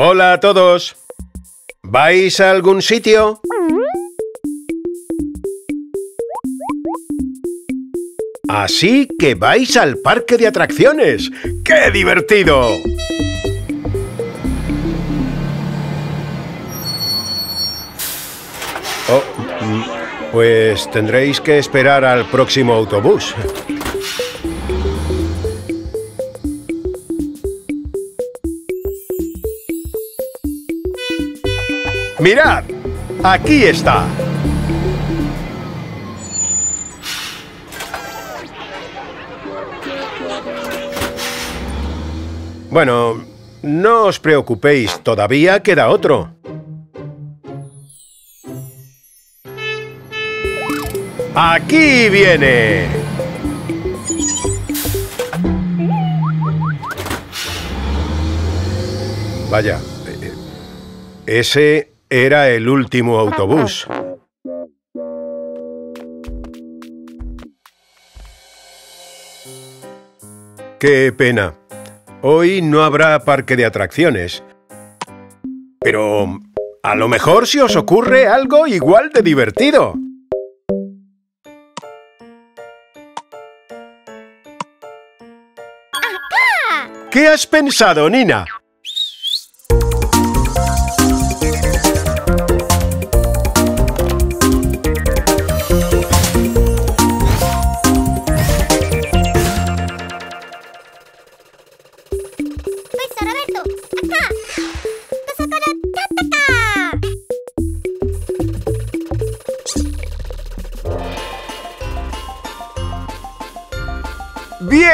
Hola a todos. ¿Vais a algún sitio? Así que vais al parque de atracciones. ¡Qué divertido! Oh, mm, pues tendréis que esperar al próximo autobús. ¡Mirad! ¡Aquí está! Bueno, no os preocupéis, todavía queda otro. ¡Aquí viene! Vaya, eh, ese era el último autobús. ¡Qué pena! Hoy no habrá parque de atracciones. Pero a lo mejor se os ocurre algo igual de divertido. ¿Qué has pensado, Nina?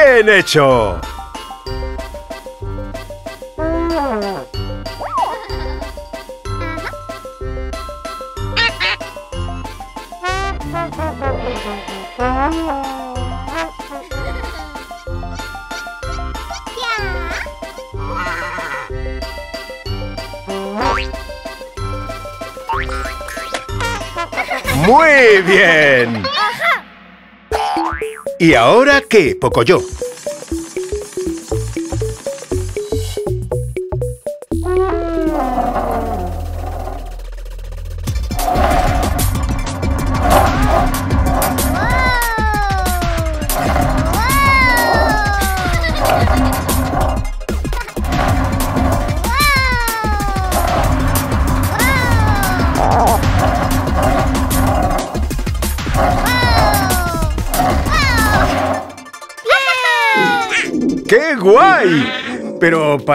¡Bien hecho! ¿Y ahora qué, Pocoyo?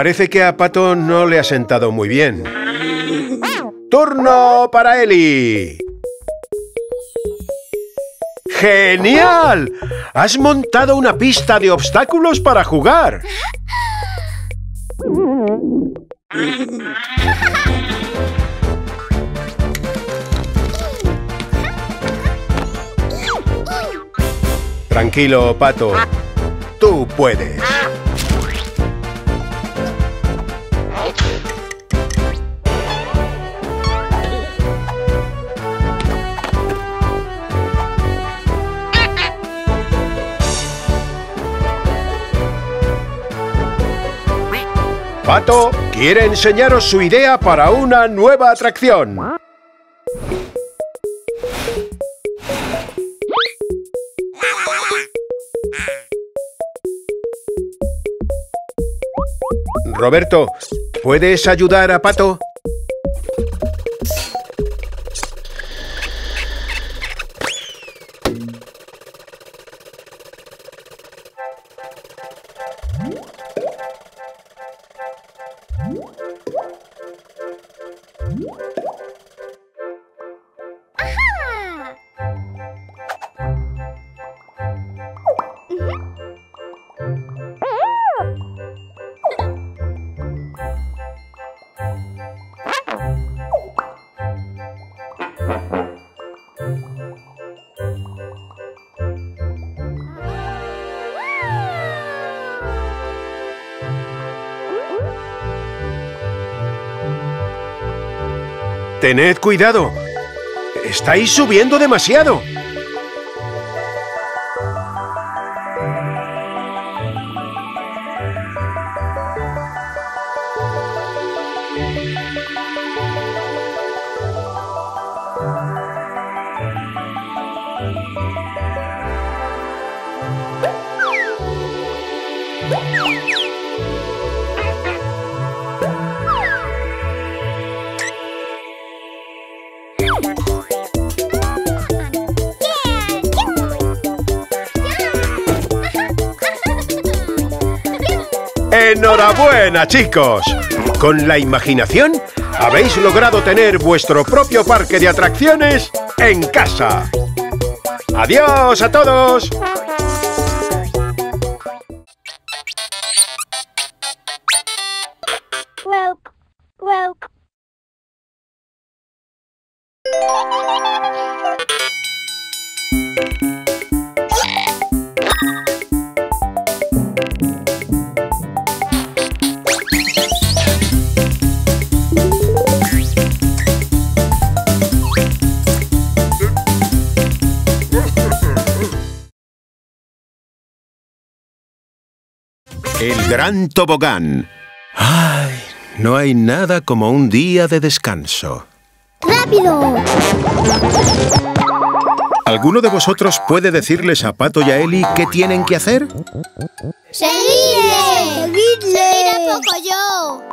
Parece que a Pato no le ha sentado muy bien. ¡Turno para Eli! ¡Genial! Has montado una pista de obstáculos para jugar. Tranquilo, Pato. Tú puedes. Pato quiere enseñaros su idea para una nueva atracción. Roberto, ¿puedes ayudar a Pato? Tened cuidado. Estáis subiendo demasiado. ¡Enhorabuena, chicos! Con la imaginación habéis logrado tener vuestro propio parque de atracciones en casa. ¡Adiós a todos! Gran tobogán. ¡Ay! No hay nada como un día de descanso. ¡Rápido! ¿Alguno de vosotros puede decirles a Pato y a Eli qué tienen que hacer? ¡Seguidle! ¡Seguidle! ¡Seguir a Pocoyo!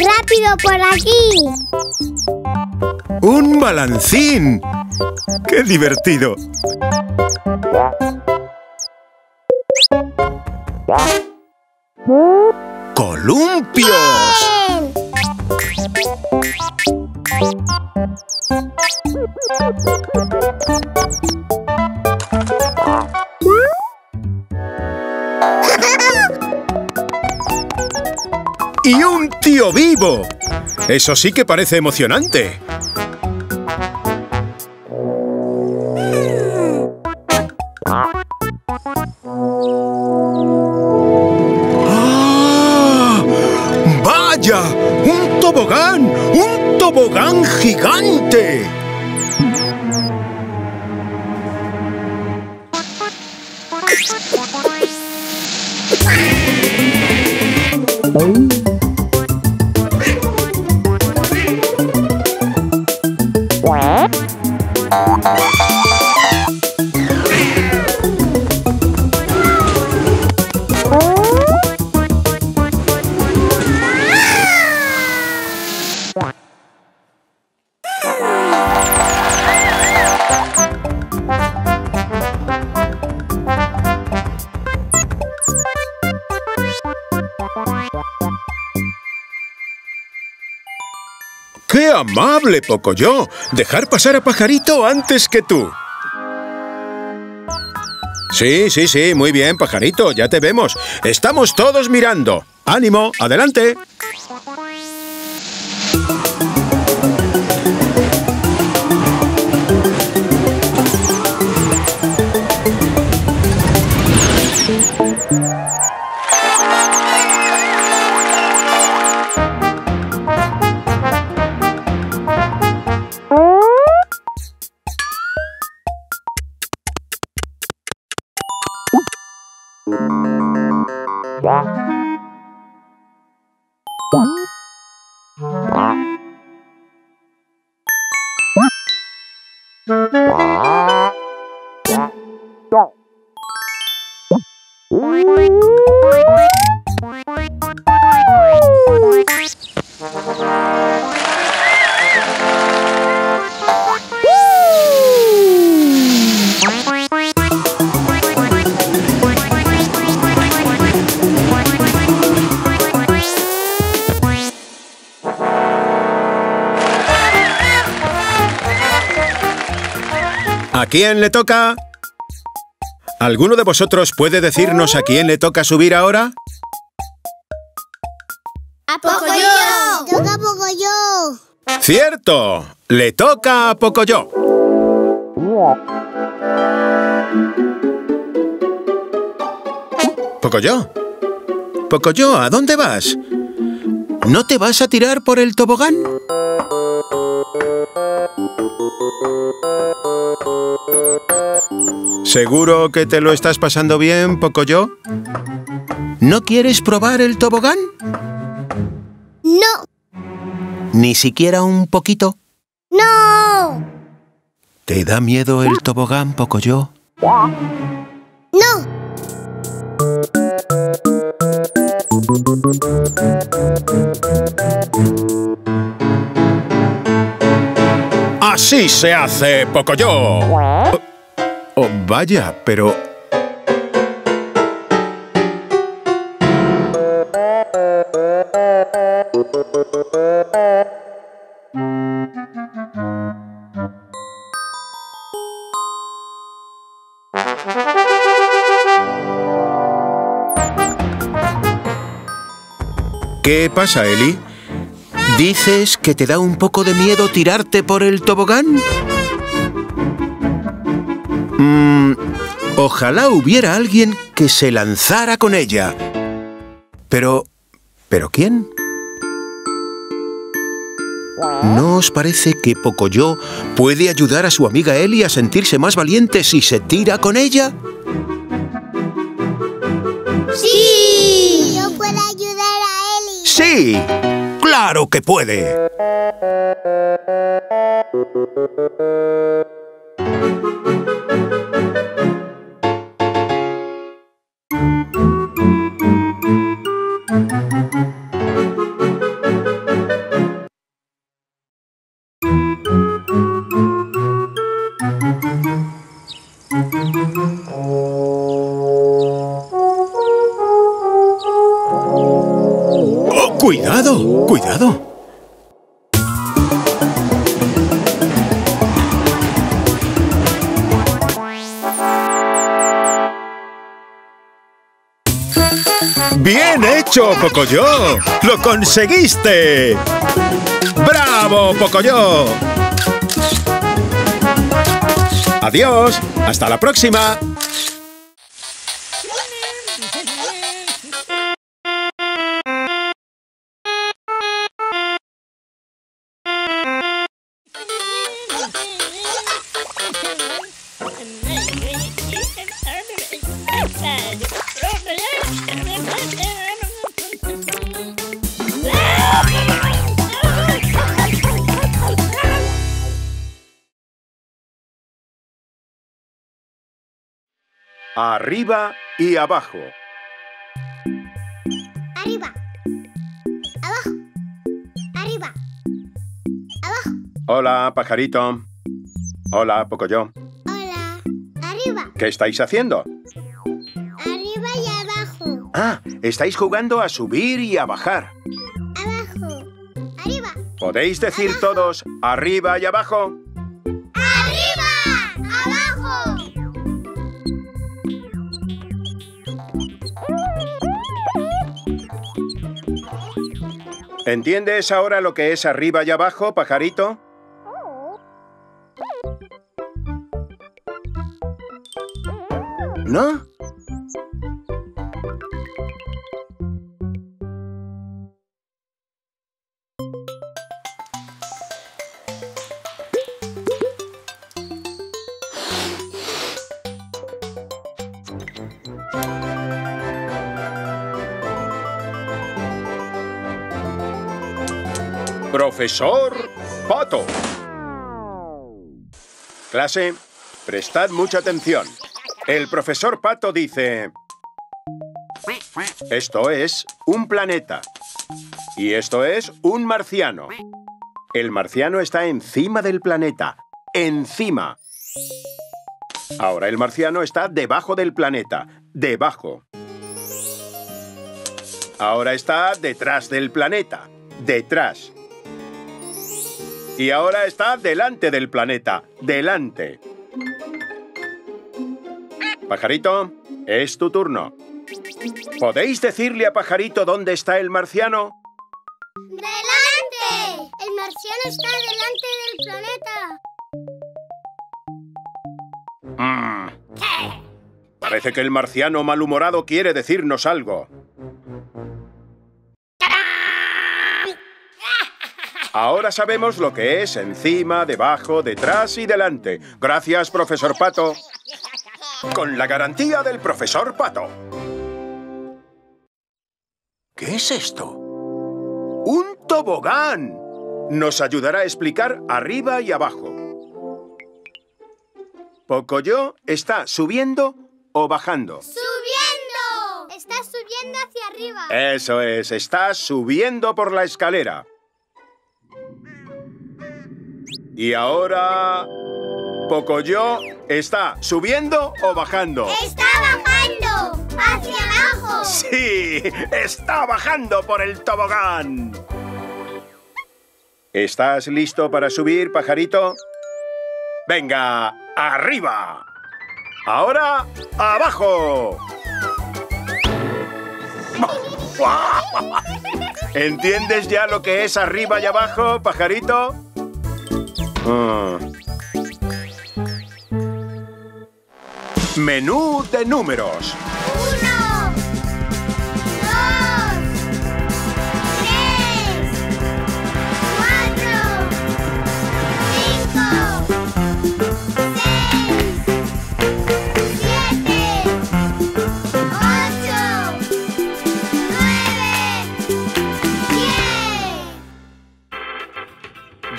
¡Rápido por aquí! ¡Un balancín! ¡Qué divertido! ¡Columpios! ¡Bien! ¡Y un tío vivo! Eso sí que parece emocionante. ¡Ah! ¡Vaya! ¡Un tobogán! ¡Un tobogán gigante! ¡Qué amable, Pocoyo! Dejar pasar a Pajarito antes que tú. Sí, sí, sí, muy bien, Pajarito, ya te vemos. Estamos todos mirando. ¡Ánimo! ¡Adelante! Quién le toca? ¿Alguno de vosotros puede decirnos a quién le toca subir ahora? ¡A Pocoyo! ¡Toca Pocoyo! ¡Cierto! Le toca a Pocoyo. Pocoyo. Pocoyo, ¿a dónde vas? ¿No te vas a tirar por el tobogán? ¿Seguro que te lo estás pasando bien, Pocoyo? ¿No quieres probar el tobogán? ¿Ni siquiera un poquito? ¡No! ¿Te da miedo el tobogán, Pocoyo? ¡No! ¡Así se hace, Pocoyo! Oh, vaya, pero... ¿Qué pasa, Eli? ¿Dices que te da un poco de miedo tirarte por el tobogán? Mm, ojalá hubiera alguien que se lanzara con ella. Pero... ¿Pero quién? ¿No os parece que Pocoyo puede ayudar a su amiga Ellie a sentirse más valiente si se tira con ella? ¡Sí! Yo puedo ayudar a Eli. ¡Sí! ¡Claro que puede! Pocoyo! ¡Lo conseguiste! ¡Bravo, Pocoyo! ¡Adiós! ¡Hasta la próxima! Arriba y abajo. Arriba. Abajo. Arriba. Abajo. Hola, pajarito. Hola, Pocoyo. Hola. Arriba. ¿Qué estáis haciendo? Arriba y abajo. Ah, estáis jugando a subir y a bajar. Abajo. Arriba. ¿Podéis decir todos arriba y abajo? ¿Entiendes ahora lo que es arriba y abajo, pajarito? ¿No? Profesor Pato. Clase, prestad mucha atención. El profesor Pato dice... Esto es un planeta. Y esto es un marciano. El marciano está encima del planeta. Encima. Ahora el marciano está debajo del planeta. Debajo. Ahora está detrás del planeta. Detrás. Y ahora está delante del planeta. Delante. Pajarito, es tu turno. ¿Podéis decirle a Pajarito dónde está el marciano? ¡Delante! El marciano está delante del planeta. Mm. Parece que el marciano malhumorado quiere decirnos algo. Ahora sabemos lo que es encima, debajo, detrás y delante. Gracias, profesor Pato. Con la garantía del profesor Pato. ¿Qué es esto? ¡Un tobogán! nos ayudará a explicar arriba y abajo. Pocoyo está subiendo o bajando. ¡Subiendo! Está subiendo hacia arriba. Eso es, está subiendo por la escalera. Y ahora... Pocoyo está subiendo o bajando. ¡Está bajando! ¡Hacia abajo! Sí, está bajando por el tobogán. ¿Estás listo para subir, pajarito? Venga, arriba. Ahora, abajo. ¿Entiendes ya lo que es arriba y abajo, pajarito? Ah. Menú de números.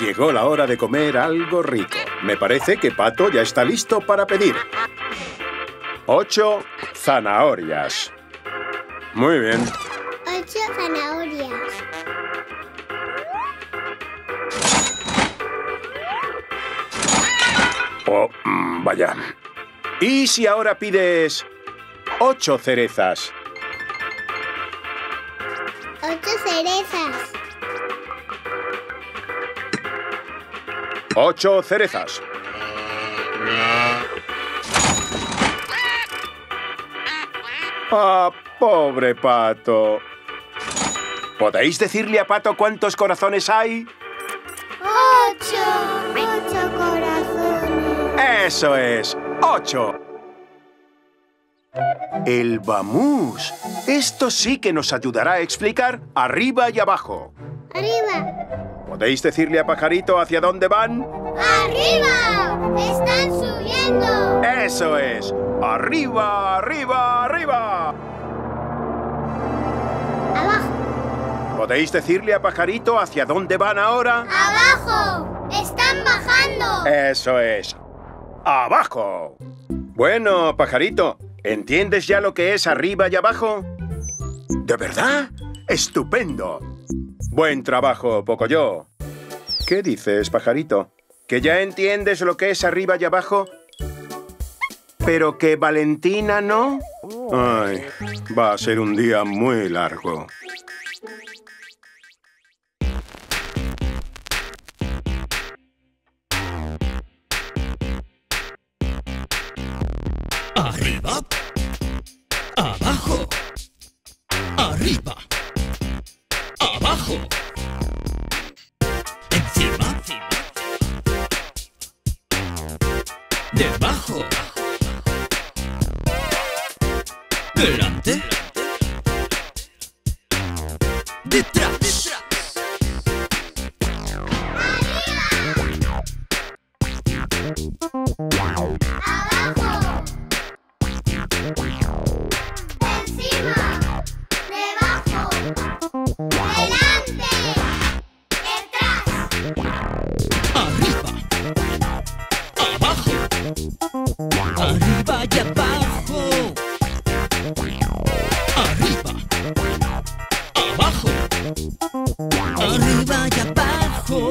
Llegó la hora de comer algo rico. Me parece que Pato ya está listo para pedir. Ocho zanahorias. Muy bien. Ocho zanahorias. Oh, mm, vaya. ¿Y si ahora pides ocho cerezas? Ocho cerezas. Ocho cerezas. Ah, pobre Pato. ¿Podéis decirle a Pato cuántos corazones hay? Ocho. Ocho corazones. Eso es, ocho. El vamús. Esto sí que nos ayudará a explicar arriba y abajo. Arriba. ¿Podéis decirle a Pajarito hacia dónde van? ¡Arriba! ¡Están subiendo! Eso es. Arriba, arriba, arriba. ¡Abajo! ¿Podéis decirle a Pajarito hacia dónde van ahora? ¡Abajo! ¡Están bajando! Eso es. Abajo. Bueno, Pajarito, ¿entiendes ya lo que es arriba y abajo? ¿De verdad? ¡Estupendo! Buen trabajo, Pocoyo. ¿Qué dices, Pajarito? ¿Que ya entiendes lo que es arriba y abajo? ¿Pero que Valentina no? Ay, va a ser un día muy largo. Arriba. Abajo. Arriba. Abajo. Encima. Debajo. Delante. Arriba y abajo.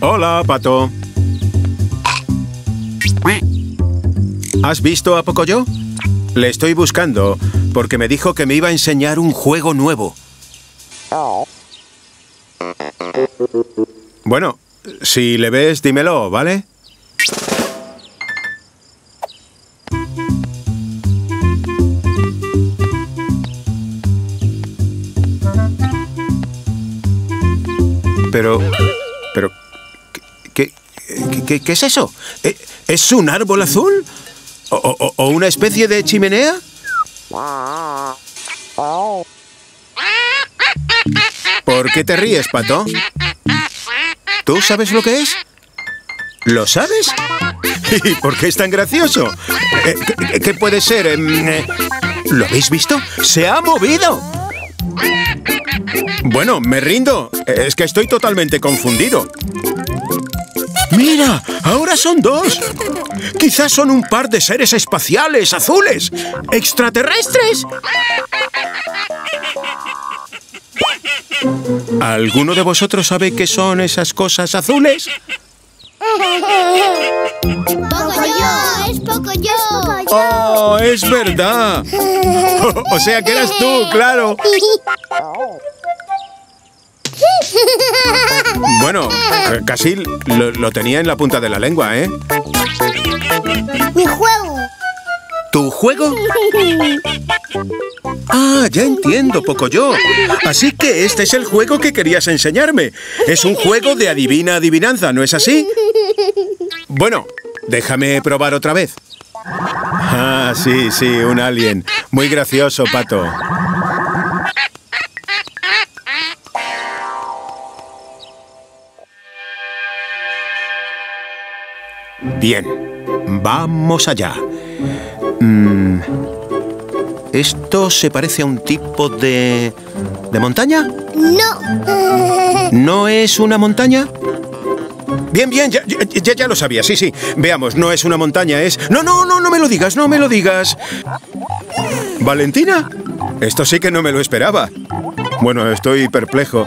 Hola, pato. ¿Has visto a Pocoyo? Le estoy buscando porque me dijo que me iba a enseñar un juego nuevo. Bueno, si le ves, dímelo, ¿vale? Qué, es eso? ¿E- ¿Es un árbol azul? ¿O, una especie de chimenea? ¿Por qué te ríes, pato? ¿Tú sabes lo que es? ¿Lo sabes? ¿Y por qué es tan gracioso? Eh, ¿Qué, qué puede ser? Em, eh, ¿Lo habéis visto? ¡Se ha movido! Bueno, me rindo. Es que estoy totalmente confundido. ¡Mira! ¡Ahora son dos! Quizás son un par de seres espaciales azules. ¿Extraterrestres? ¿Alguno de vosotros sabe qué son esas cosas azules? Poco yo, es poco yo. ¡Oh, es verdad! o sea que eras tú, claro. Bueno, eh, casi lo, lo tenía en la punta de la lengua, ¿eh? Mi juego. ¿Tu juego? Ah, ya entiendo, Pocoyo. Así que este es el juego que querías enseñarme. Es un juego de adivina adivinanza, ¿no es así? Bueno, déjame probar otra vez. Ah, sí, sí, un alien. Muy gracioso, Pato. Bien, vamos allá. Mm, ¿Esto se parece a un tipo de... de montaña? No. ¿No es una montaña? Bien, bien, ya, ya, ya- ya lo sabía, sí, sí. Veamos, no es una montaña, es... No, no, no, no me lo digas, no me lo digas. ¿Valentina? Esto sí que no me lo esperaba. Bueno, estoy perplejo.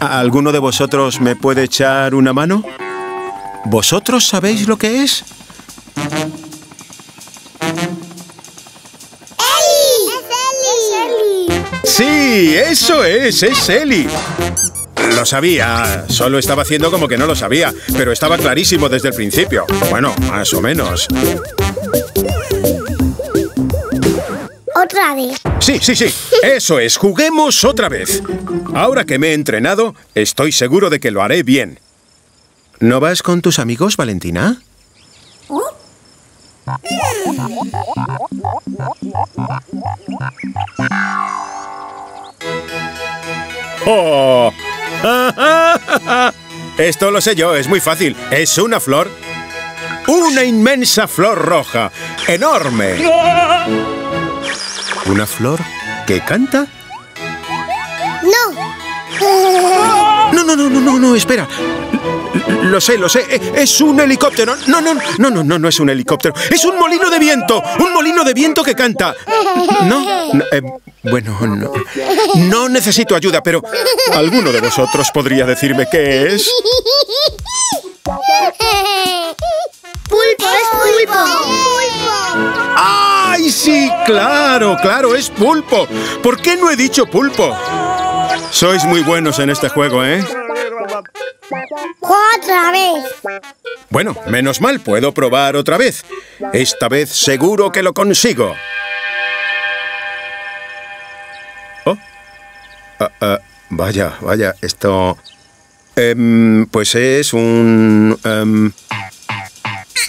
¿Alguno de vosotros me puede echar una mano? ¿Vosotros sabéis lo que es? ¡Eli! ¡Es Eli! Sí, eso es, es Eli. Lo sabía, solo estaba haciendo como que no lo sabía, pero estaba clarísimo desde el principio. Bueno, más o menos. Otra vez. Sí, sí, sí, eso es, juguemos otra vez. Ahora que me he entrenado, estoy seguro de que lo haré bien. ¿No vas con tus amigos, Valentina? ¡Oh! Esto lo sé yo, es muy fácil. Es una flor. Una inmensa flor roja. ¡Enorme! ¿Una flor que canta? No. No, no, no, no, no, no, espera. Lo sé, lo sé. Es un helicóptero. No, no, no, no, no, no es un helicóptero. Es un molino de viento. Un molino de viento que canta. No, no, eh, bueno, no. No necesito ayuda, pero alguno de vosotros podría decirme qué es. Pulpo, es pulpo. Pulpo. ¡Ay, sí! Claro, claro, es pulpo. ¿Por qué no he dicho pulpo? Sois muy buenos en este juego, ¿eh? Otra vez. Bueno, menos mal, puedo probar otra vez. Esta vez seguro que lo consigo. Oh. Ah, ah, vaya, vaya, esto... Em, pues es un... em,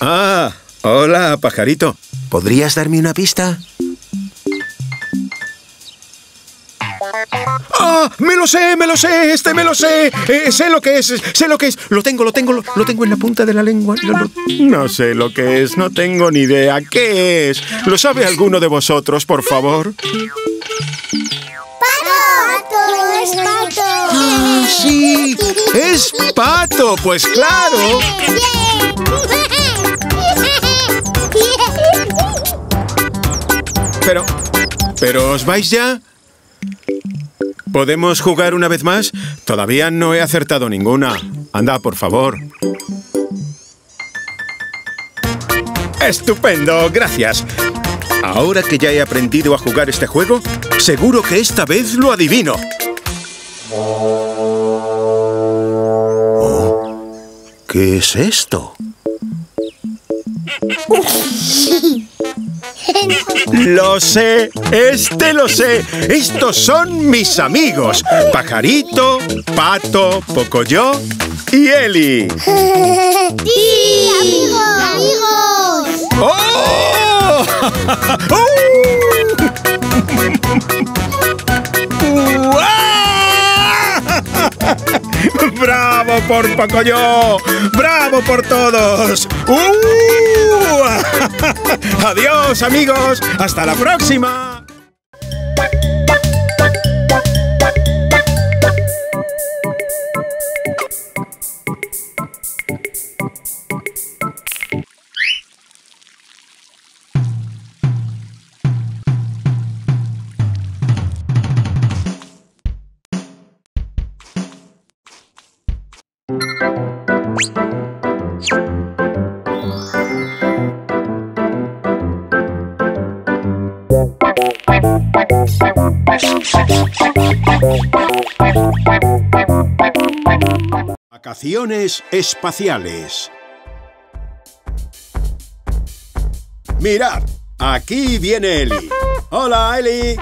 Ah, hola, pajarito. ¿Podrías darme una pista? ¡Ah! ¡Me lo sé, me lo sé! ¡Este me lo sé! Eh, sé lo que es, sé lo que es. Lo tengo, lo tengo, lo, lo tengo en la punta de la lengua. Lo- lo- No sé lo que es, no tengo ni idea. ¿Qué es? ¿Lo sabe alguno de vosotros, por favor? Pato, es pato. ¡Ah, sí! ¡Es pato! Pues claro. Pero... ¿Pero os vais ya? ¿Podemos jugar una vez más? Todavía no he acertado ninguna. Anda, por favor. Estupendo, gracias. Ahora que ya he aprendido a jugar este juego, seguro que esta vez lo adivino. ¿Qué es esto? Lo sé, este lo sé. Estos son mis amigos. Pajarito, Pato, Pocoyo y Eli. ¡Sí, amigos! ¡Amigos! ¡Oh! ¡Uh! ¡Bravo por Pocoyo! ¡Bravo por todos! ¡Uh! ¡Adiós, amigos! ¡Hasta la próxima! Vacaciones espaciales. Mirad, aquí viene Eli. Hola, Eli.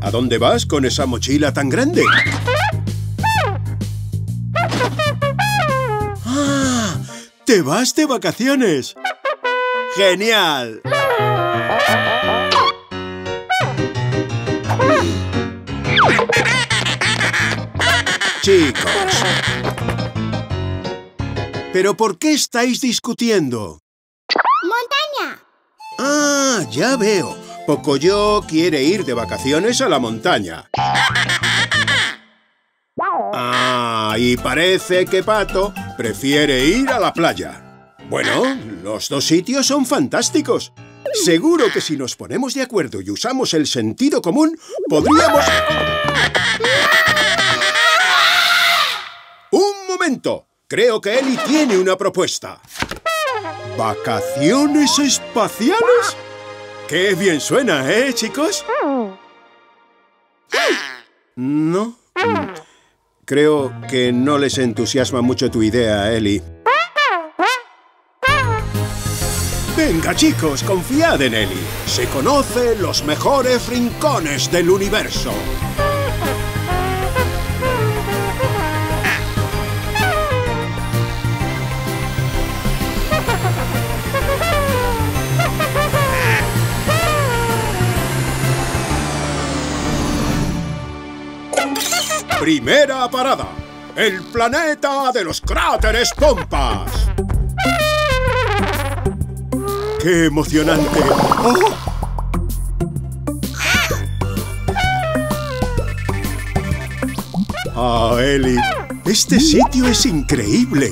¿A dónde vas con esa mochila tan grande? ¡Ah! ¡Te vas de vacaciones! ¡Genial! Chicos. ¿Pero por qué estáis discutiendo? ¡Montaña! Ah, ya veo. Pocoyo quiere ir de vacaciones a la montaña. Ah, y parece que Pato prefiere ir a la playa. Bueno, los dos sitios son fantásticos. Seguro que si nos ponemos de acuerdo y usamos el sentido común, podríamos... Creo que Eli tiene una propuesta. ¿Vacaciones espaciales? ¡Qué bien suena, eh, chicos! ¿No? Creo que no les entusiasma mucho tu idea, Eli. Venga, chicos, confiad en Eli. Se conoce los mejores rincones del universo. Primera parada. El planeta de los cráteres Pompas. ¡Qué emocionante! ¡Oh! Oh, Eli, este sitio es increíble.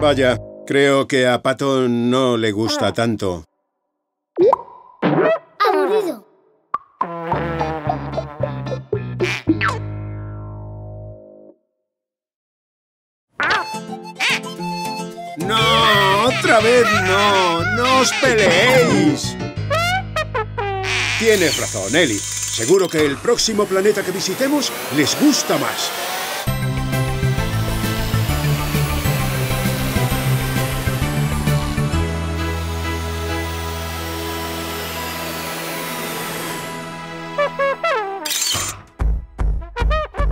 Vaya, creo que a Pato no le gusta tanto. ¡Otra no! ¡No os peleéis! Tienes razón, Eli. Seguro que el próximo planeta que visitemos les gusta más.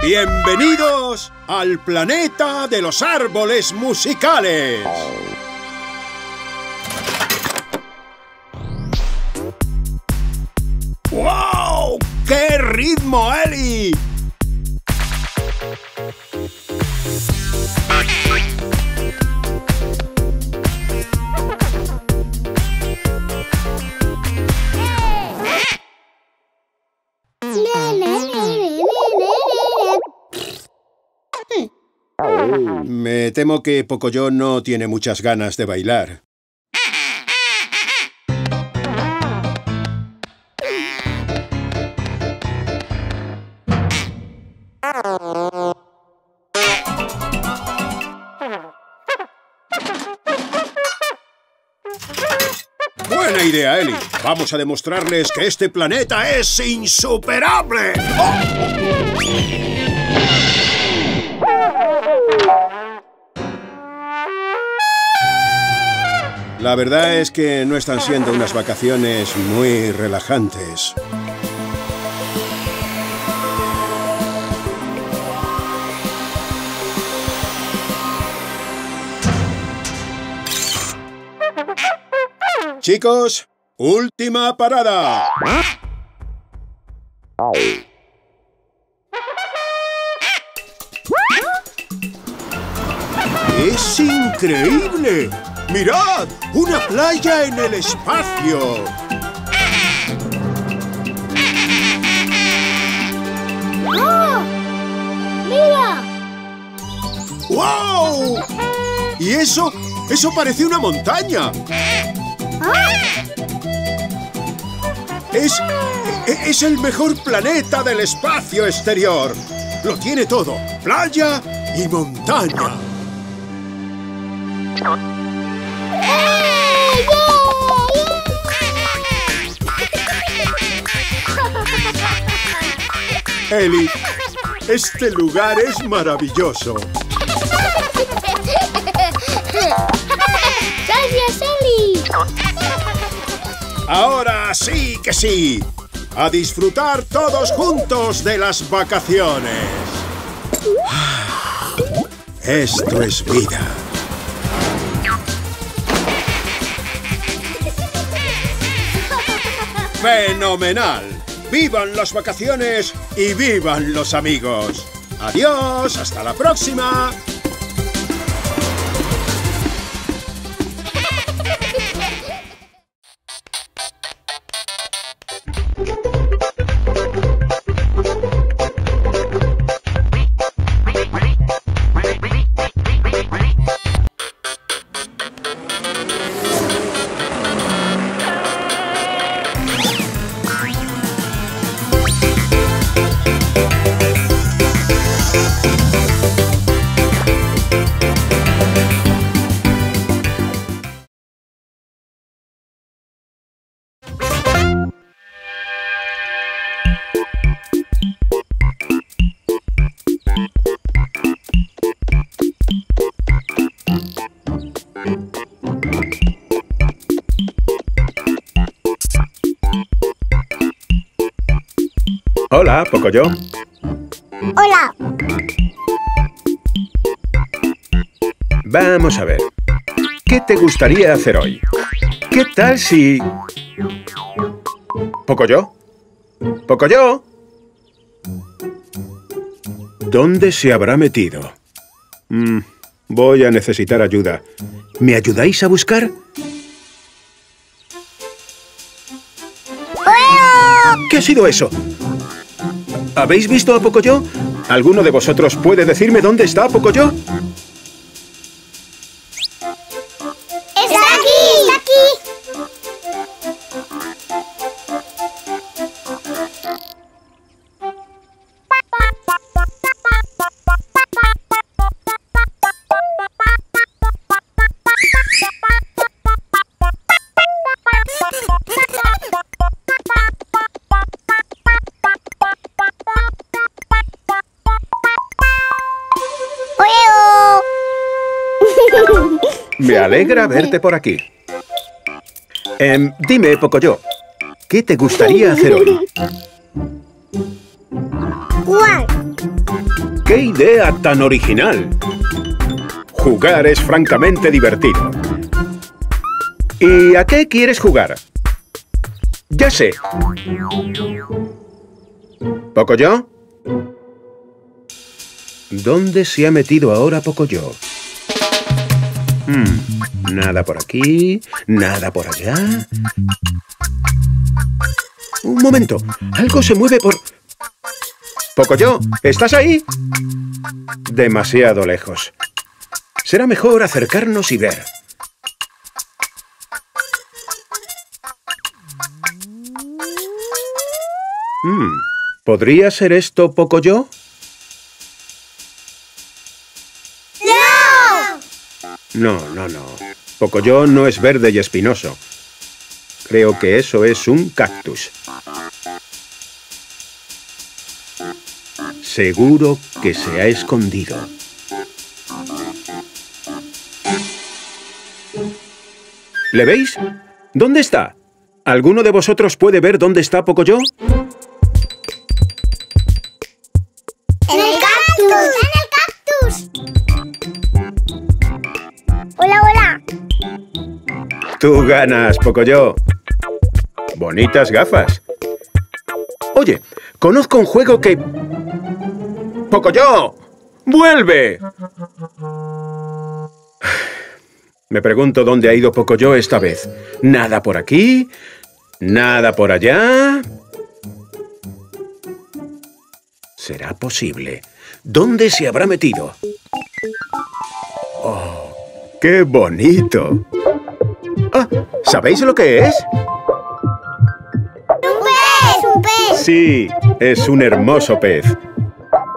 Bienvenidos al planeta de los árboles musicales. Ritmo! Me temo que Pocoyo no tiene muchas ganas de bailar. Vamos a demostrarles que este planeta es insuperable. La verdad es que no están siendo unas vacaciones muy relajantes. Chicos, última parada. ¡Es increíble! ¡Mirad! ¡Una playa en el espacio! ¡Oh! ¡Mira! ¡Wow! ¿Y eso? ¡Eso parece una montaña! Es... e- es el mejor planeta del espacio exterior. Lo tiene todo. Playa y montaña. Eli, este lugar es maravilloso. Ahora sí que sí. A disfrutar todos juntos de las vacaciones. Esto es vida. ¡Fenomenal! ¡Vivan las vacaciones y vivan los amigos! ¡Adiós! ¡Hasta la próxima! Hola, Pocoyo. Hola. Vamos a ver. ¿Qué ¿qué te gustaría hacer hoy? ¿Qué tal si... ¿Pocoyo? ¿Pocoyo? ¿Dónde se habrá metido? Mm, voy a necesitar ayuda. ¿Me ayudáis a buscar? ¿Qué ha sido eso? ¿Habéis visto a Pocoyo? ¿Alguno de vosotros puede decirme dónde está Pocoyo? Alegra verte por aquí. Em, dime, Pocoyo, ¿qué te gustaría hacer hoy? ¿Cuál? ¡Qué idea tan original! Jugar es francamente divertido. ¿Y a qué quieres jugar? Ya sé. ¿Pocoyo? ¿Dónde se ha metido ahora Pocoyo? Hmm, nada por aquí, nada por allá. Un momento, algo se mueve por... Pocoyo, ¿estás ahí? Demasiado lejos. Será mejor acercarnos y ver. Hmm, ¿Podría ser esto Pocoyo? No, no, no. Pocoyo no es verde y espinoso. Creo que eso es un cactus. Seguro que se ha escondido. ¿Le veis? ¿Dónde está? ¿Alguno de vosotros puede ver dónde está Pocoyo? Tú ganas, Pocoyo. Bonitas gafas. Oye, conozco un juego que... ¡Pocoyo! ¡Vuelve! Me pregunto dónde ha ido Pocoyo esta vez. Nada por aquí, nada por allá. ¿Será posible? ¿Dónde se habrá metido? ¡Oh, qué bonito! Ah, ¿sabéis lo que es? ¡Un pez! ¡Un pez! Sí, es un hermoso pez.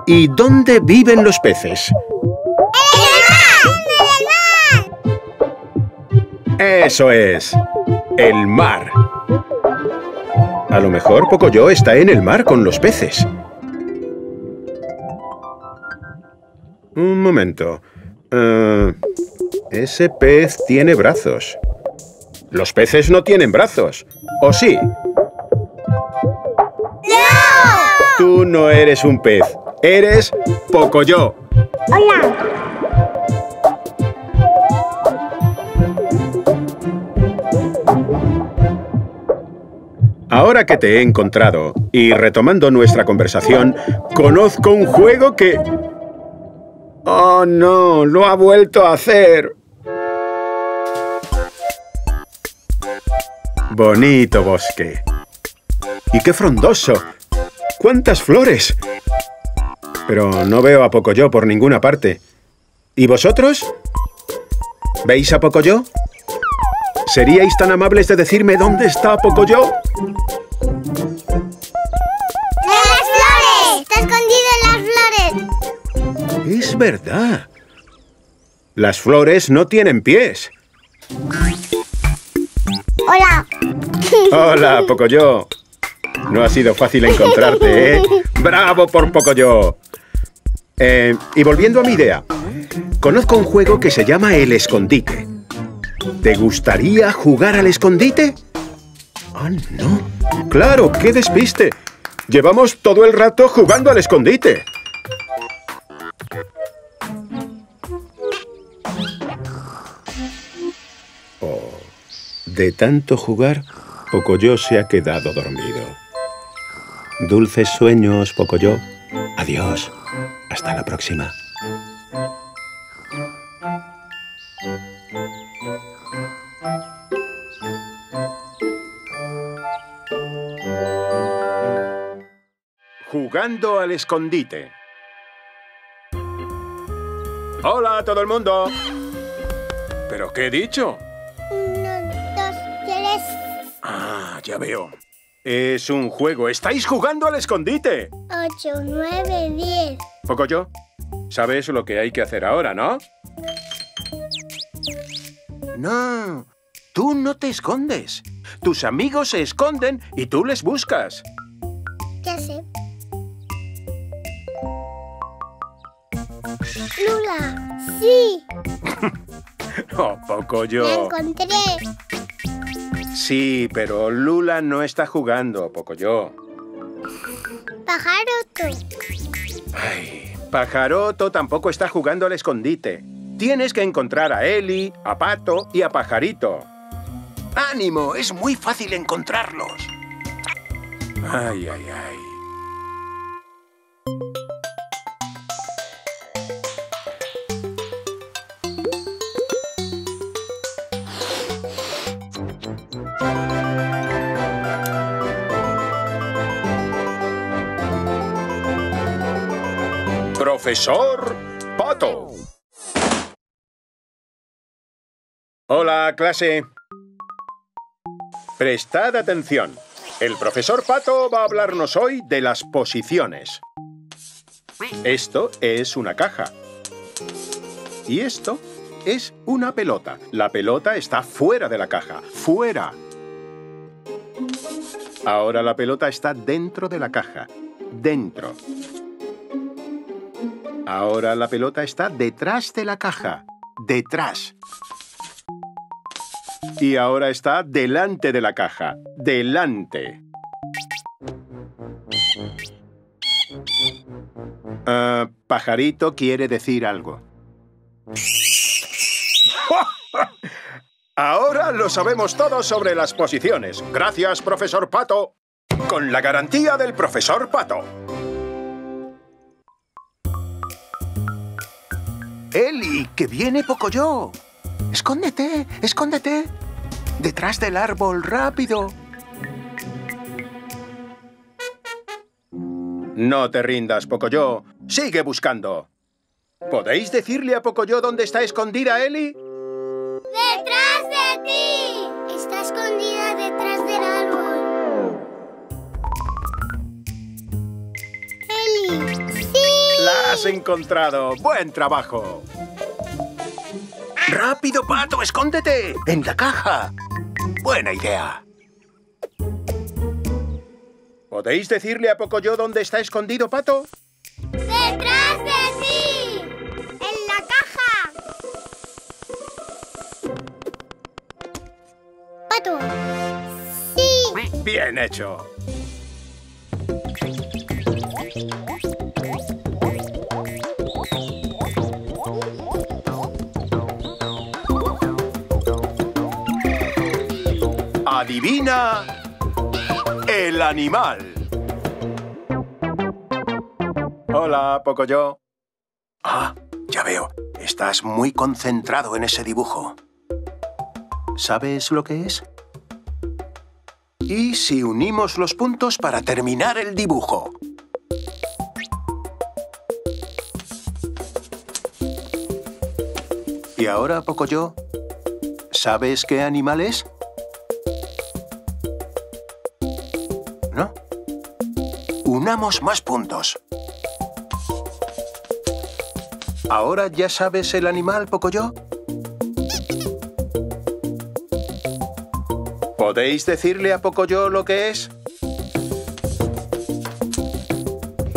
¿Y dónde viven los peces? ¡En el mar! ¡En el mar! Eso es, el mar. A lo mejor Pocoyo está en el mar con los peces. Un momento. Ah, ese pez tiene brazos. Los peces no tienen brazos. ¿O sí? Tú no eres un pez. Eres Pocoyo. ¡Hola! Ahora que te he encontrado y retomando nuestra conversación, conozco un juego que... ¡Oh, no! ¡Lo ha vuelto a hacer! Bonito bosque. ¡Y qué frondoso! ¡Cuántas flores! Pero no veo a Pocoyo por ninguna parte. ¿Y vosotros? ¿Veis a Pocoyo? ¿Seríais tan amables de decirme dónde está Pocoyo? ¡En las flores! ¡Está escondido en las flores! Es verdad. Las flores no tienen pies. ¡Hola! Hola, Pocoyo. No ha sido fácil encontrarte, ¿eh? ¡Bravo por Pocoyo! Eh, y volviendo a mi idea, conozco un juego que se llama El Escondite. ¿Te gustaría jugar al escondite? Ah, no. Claro, qué despiste. Llevamos todo el rato jugando al escondite. De tanto jugar, Pocoyo se ha quedado dormido. Dulces sueños, Pocoyo. Adiós. Hasta la próxima. Jugando al escondite. Hola a todo el mundo. ¿Pero qué he dicho? Ah, ya veo. Es un juego. Estáis jugando al escondite. Ocho, nueve, diez. Pocoyo, sabes lo que hay que hacer ahora, ¿no? No, tú no te escondes. Tus amigos se esconden y tú les buscas. Ya sé. Lula, sí, Oh, la Pocoyo. encontré. Sí, pero Lula no está jugando, Pocoyo. Pajaroto. Ay, Pajaroto tampoco está jugando al escondite. Tienes que encontrar a Eli, a Pato y a Pajarito. ¡Ánimo! Es muy fácil encontrarlos. Ay, ay, ay. Profesor Pato. Hola, clase. Prestad atención. El profesor Pato va a hablarnos hoy de las posiciones. Esto es una caja. Y esto es una pelota. La pelota está fuera de la caja. ¡Fuera! Ahora la pelota está dentro de la caja. Dentro. Ahora la pelota está detrás de la caja. Detrás. Y ahora está delante de la caja. Delante. Ah, pajarito quiere decir algo. Ahora lo sabemos todo sobre las posiciones. Gracias, profesor Pato. Con la garantía del profesor Pato. Eli, que viene Pocoyo. Escóndete, escóndete. Detrás del árbol, rápido. No te rindas, Pocoyo. Sigue buscando. ¿Podéis decirle a Pocoyo dónde está escondida Eli? ¡Detrás de ti! Está escondida detrás del árbol. Eli, sí. La has encontrado. Buen trabajo. ¡Rápido, Pato! ¡Escóndete! ¡En la caja! Buena idea. ¿Podéis decirle a Pocoyo dónde está escondido, Pato? ¡Detrás de ti! ¡En la caja! Pato. Sí. Bien hecho. Adivina el animal. Hola, Pocoyo. Ah, ya veo. Estás muy concentrado en ese dibujo. ¿Sabes lo que es? ¿Y si unimos los puntos para terminar el dibujo? Y ahora, Pocoyo, ¿sabes qué animal es? Unamos más puntos. ¿Ahora ya sabes el animal, Pocoyo? ¿Podéis decirle a Pocoyo lo que es?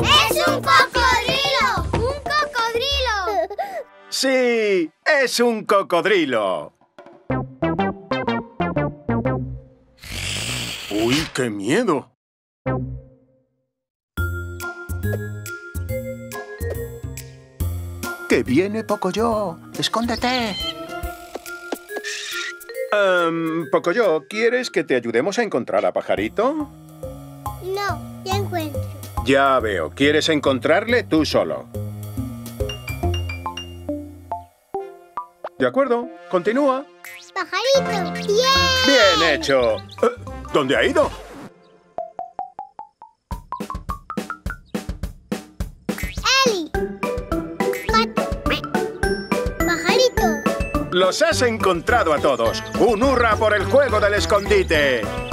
¡Es un cocodrilo! ¡Un cocodrilo! ¡Sí! ¡Es un cocodrilo! ¡Uy, qué miedo! ¡Que viene Pocoyo! ¡Escóndete! Um, Pocoyo, ¿quieres que te ayudemos a encontrar a Pajarito? No, ya encuentro. Ya veo. ¿Quieres encontrarle tú solo? De acuerdo. Continúa. ¡Pajarito! ¡Bien! ¡Bien hecho! Eh, ¿Dónde ha ido? Los has encontrado a todos. Un hurra por el juego del escondite.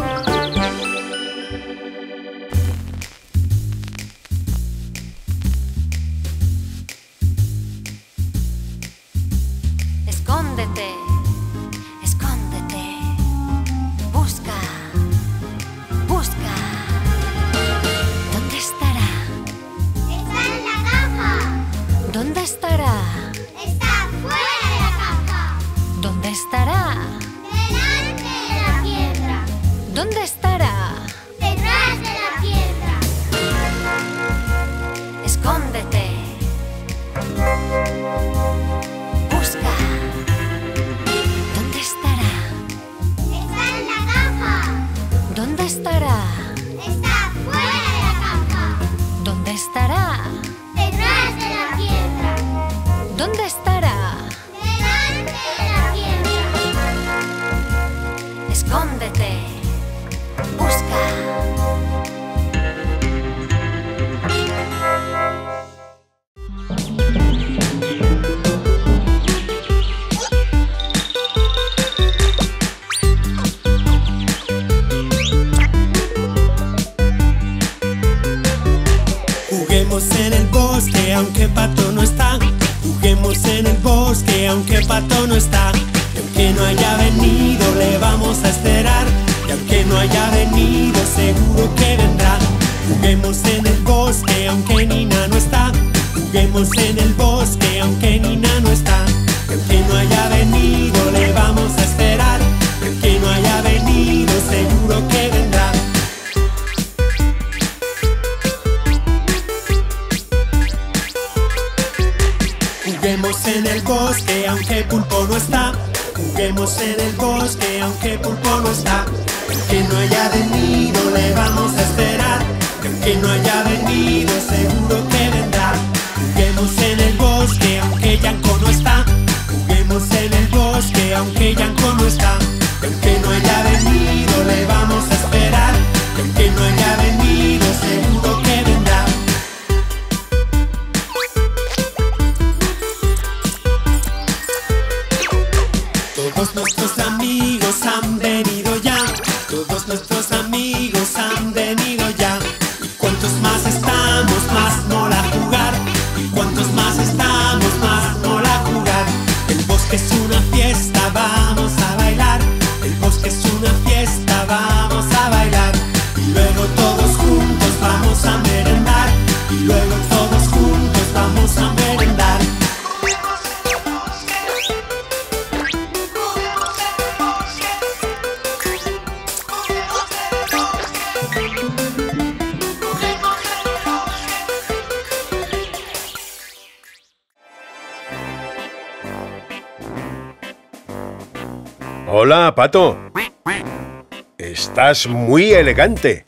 Muy elegante.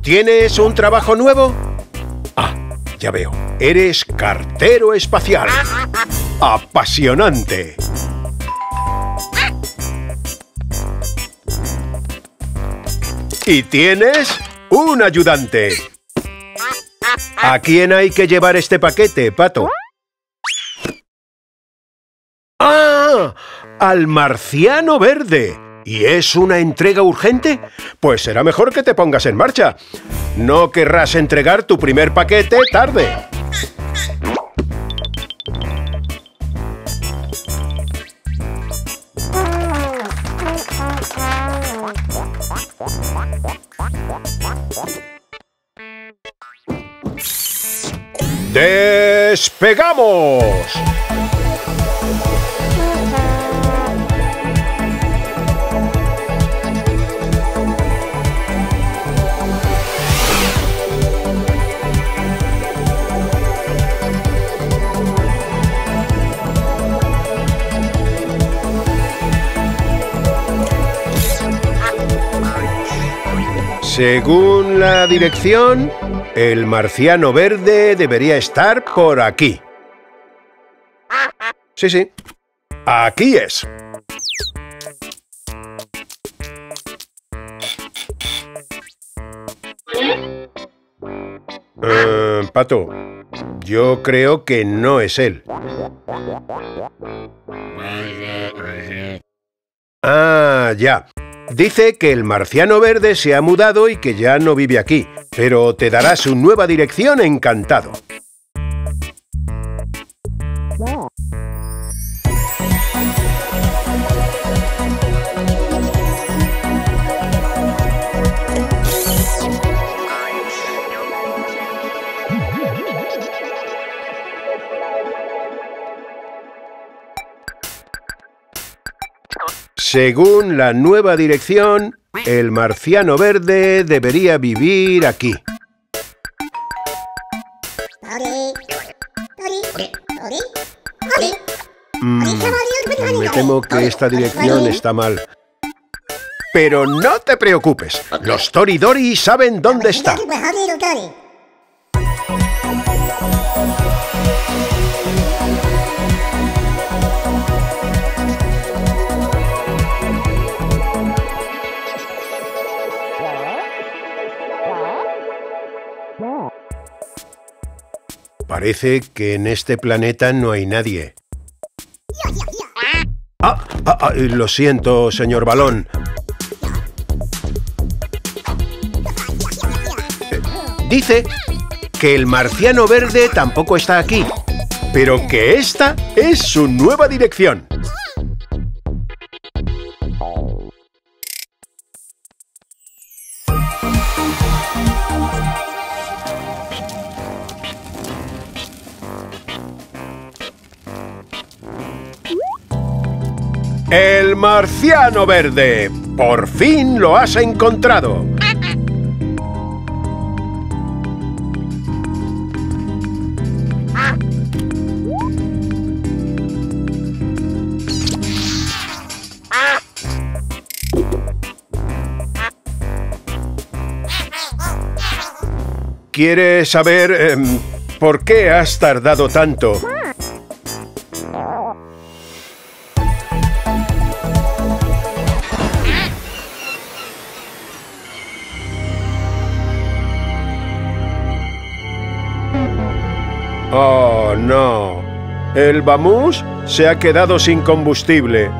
¿Tienes un trabajo nuevo? Ah, ya veo. Eres cartero espacial. Apasionante. Y tienes un ayudante. ¿A quién hay que llevar este paquete, Pato? ¡Ah! Al marciano verde. ¿Y es una entrega urgente? pues será mejor que te pongas en marcha. No querrás entregar tu primer paquete tarde. ¡Despegamos! Según la dirección, el marciano verde debería estar por aquí. Sí, sí. Aquí es. Eh, Pato, yo creo que no es él. Ah, ya. Dice que el marciano verde se ha mudado y que ya no vive aquí, pero te dará su nueva dirección encantado. Según la nueva dirección, el marciano verde debería vivir aquí. Mm, me temo que esta dirección está mal. Pero no te preocupes, los Toridori saben dónde está. Parece que en este planeta no hay nadie. Ah, ah, ah, lo siento, señor Balón. Dice que el marciano verde tampoco está aquí, pero que esta es su nueva dirección. El marciano verde. Por fin lo has encontrado. ¿Quieres saber em, por qué has tardado tanto? No. El Vamús se ha quedado sin combustible.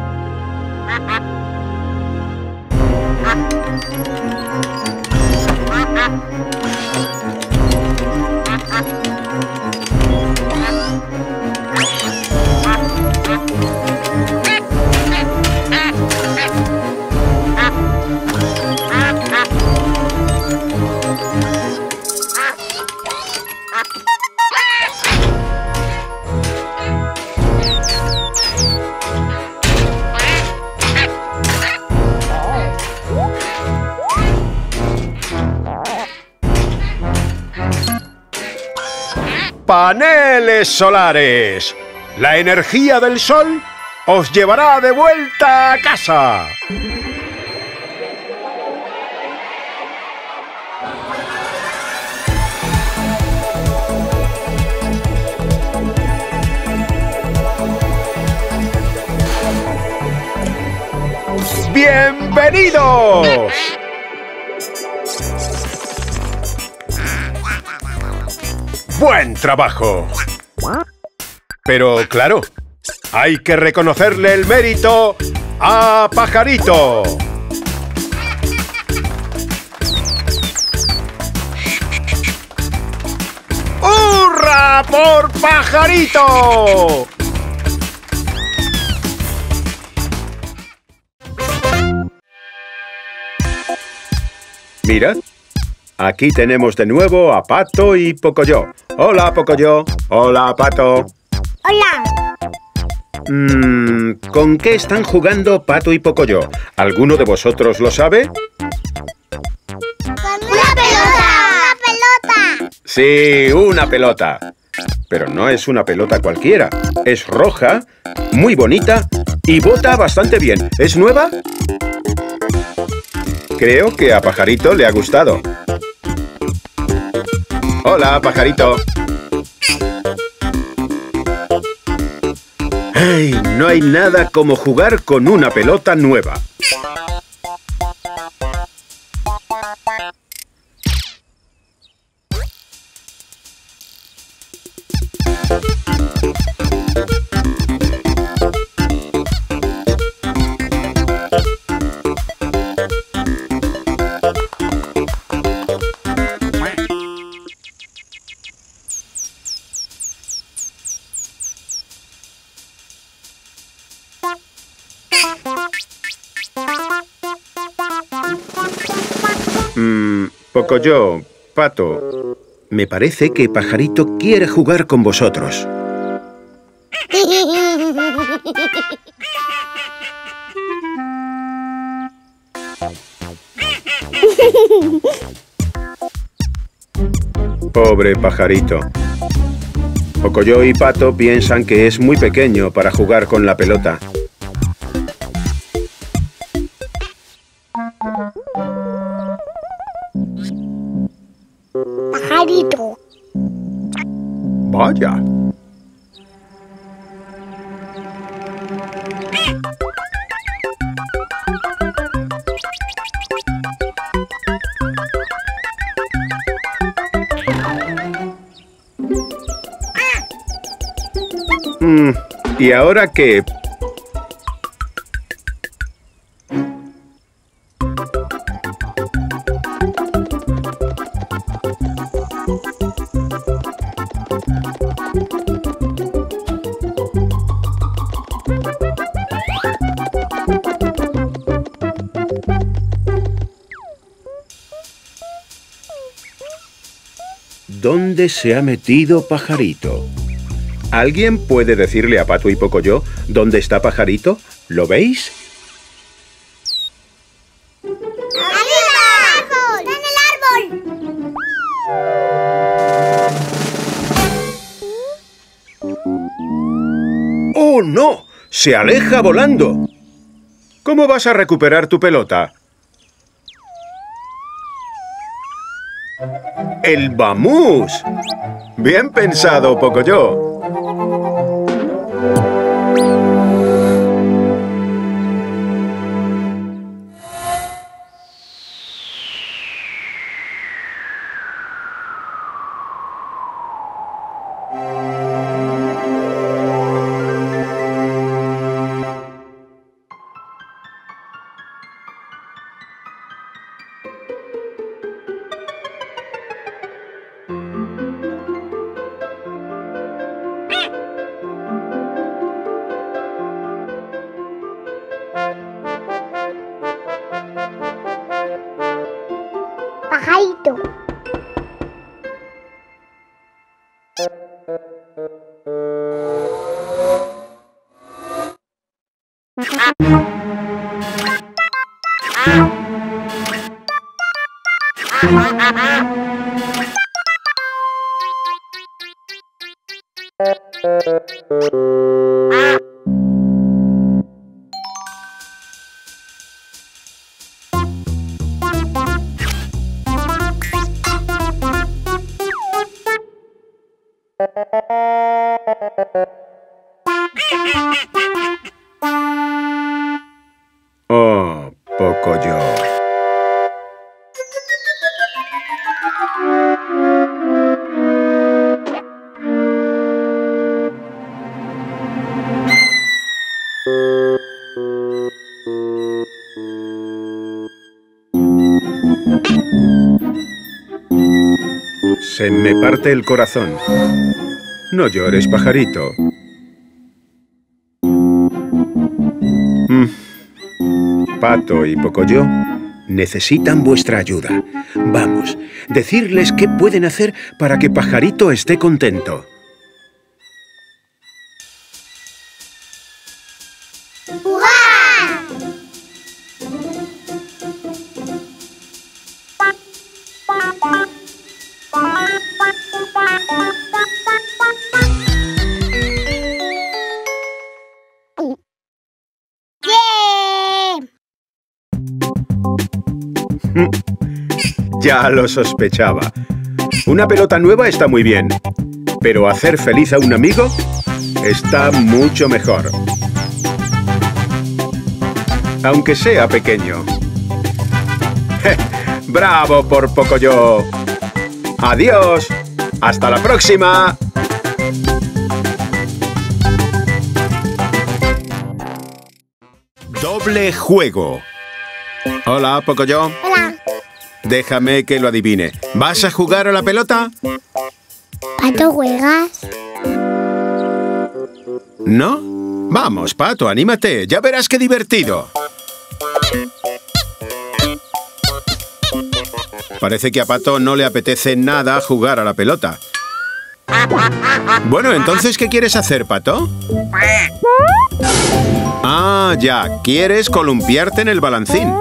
Paneles solares. La energía del sol os llevará de vuelta a casa. ¡Bienvenidos! ¡Buen trabajo! Pero claro, hay que reconocerle el mérito a Pajarito. ¡Hurra por Pajarito! Mira, aquí tenemos de nuevo a Pato y Pocoyo. Hola, Pocoyo. Hola, Pato. Hola. Mm, ¿Con qué están jugando Pato y Pocoyo? ¿Alguno de vosotros lo sabe? Con una pelota. Una pelota. Sí, una pelota. Pero no es una pelota cualquiera. Es roja, muy bonita y bota bastante bien. ¿Es nueva? Creo que a Pajarito le ha gustado. Hola, Pajarito. ¡Ay! No hay nada como jugar con una pelota nueva. Pocoyo, Pato, me parece que Pajarito quiere jugar con vosotros. Pobre Pajarito. Pocoyo y Pato piensan que es muy pequeño para jugar con la pelota. Pajarito. Vaya. Mm, ¿Y ahora qué? ¿Dónde se ha metido Pajarito? ¿Alguien puede decirle a Pato y Pocoyo dónde está Pajarito? ¿Lo veis? ¡Arriba! ¡Está en el árbol! ¡Oh, no! ¡Se aleja volando! ¿Cómo vas a recuperar tu pelota? ¡El vamús! Bien pensado, Pocoyo. El corazón. No llores, pajarito. Mm. Pato y Pocoyo necesitan vuestra ayuda. Vamos, decirles qué pueden hacer para que Pajarito esté contento. Ya lo sospechaba. Una pelota nueva está muy bien, pero hacer feliz a un amigo está mucho mejor. Aunque sea pequeño. ¡Bravo por Pocoyo! ¡Adiós! ¡Hasta la próxima! Doble juego. Hola, Pocoyo. Hola. Déjame que lo adivine. ¿Vas a jugar a la pelota? ¿Pato juegas? ¿No? Vamos, Pato, anímate. Ya verás qué divertido. Parece que a Pato no le apetece nada jugar a la pelota. Bueno, entonces, ¿qué quieres hacer, Pato? Ah, ya. ¿Quieres columpiarte en el balancín?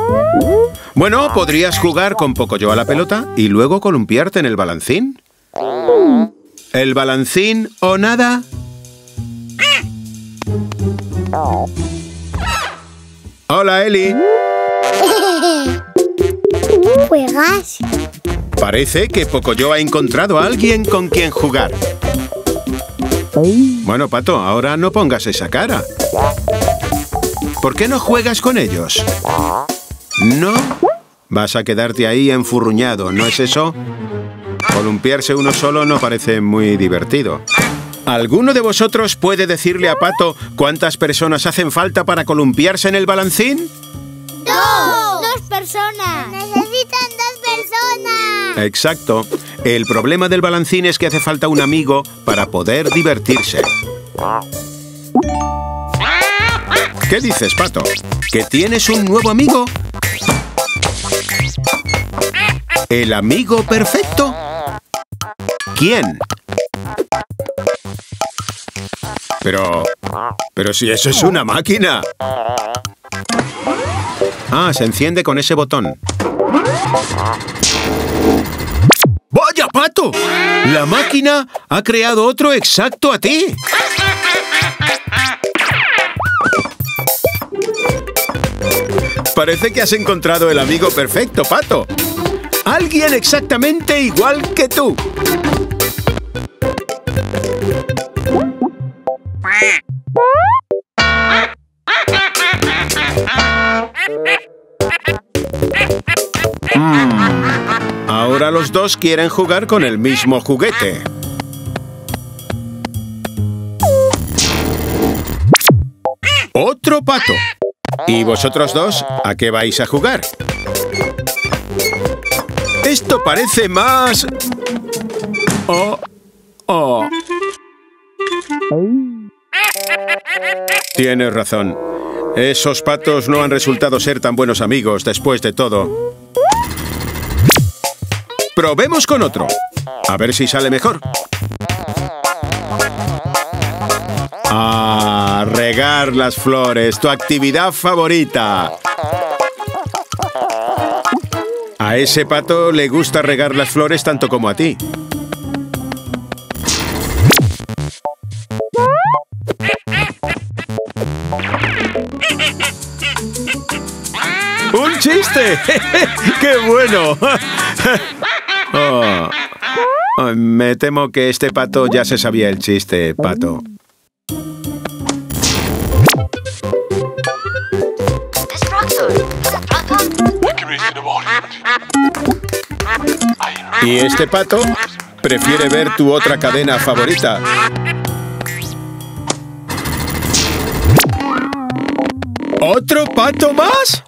Bueno, podrías jugar con Pocoyo a la pelota y luego columpiarte en el balancín. ¿El balancín o nada? Hola, Eli. ¿Juegas? Parece que Pocoyo ha encontrado a alguien con quien jugar. Bueno, Pato, ahora no pongas esa cara. ¿Por qué no juegas con ellos? ¿No? Vas a quedarte ahí enfurruñado, ¿no es eso? Columpiarse uno solo no parece muy divertido. ¿Alguno de vosotros puede decirle a Pato cuántas personas hacen falta para columpiarse en el balancín? ¡Dos! ¡Dos personas! Exacto. El problema del balancín es que hace falta un amigo para poder divertirse. ¿Qué dices, Pato? ¿Que tienes un nuevo amigo? ¿El amigo perfecto? ¿Quién? Pero... Pero si eso es una máquina. Ah, se enciende con ese botón. ¡Vaya, Pato! La máquina ha creado otro exacto a ti. Parece que has encontrado el amigo perfecto, Pato. Alguien exactamente igual que tú. Ahora los dos quieren jugar con el mismo juguete. Otro pato. ¿Y vosotros dos a qué vais a jugar? Esto parece más... Oh, oh. Tienes razón. Esos patos no han resultado ser tan buenos amigos después de todo. Probemos con otro. A ver si sale mejor. Ah, regar las flores, tu actividad favorita. A ese pato le gusta regar las flores tanto como a ti. ¡Un chiste! ¡Qué bueno! Oh. Me temo que este pato ya se sabía el chiste, pato. Y este pato prefiere ver tu otra cadena favorita. ¿Otro pato más?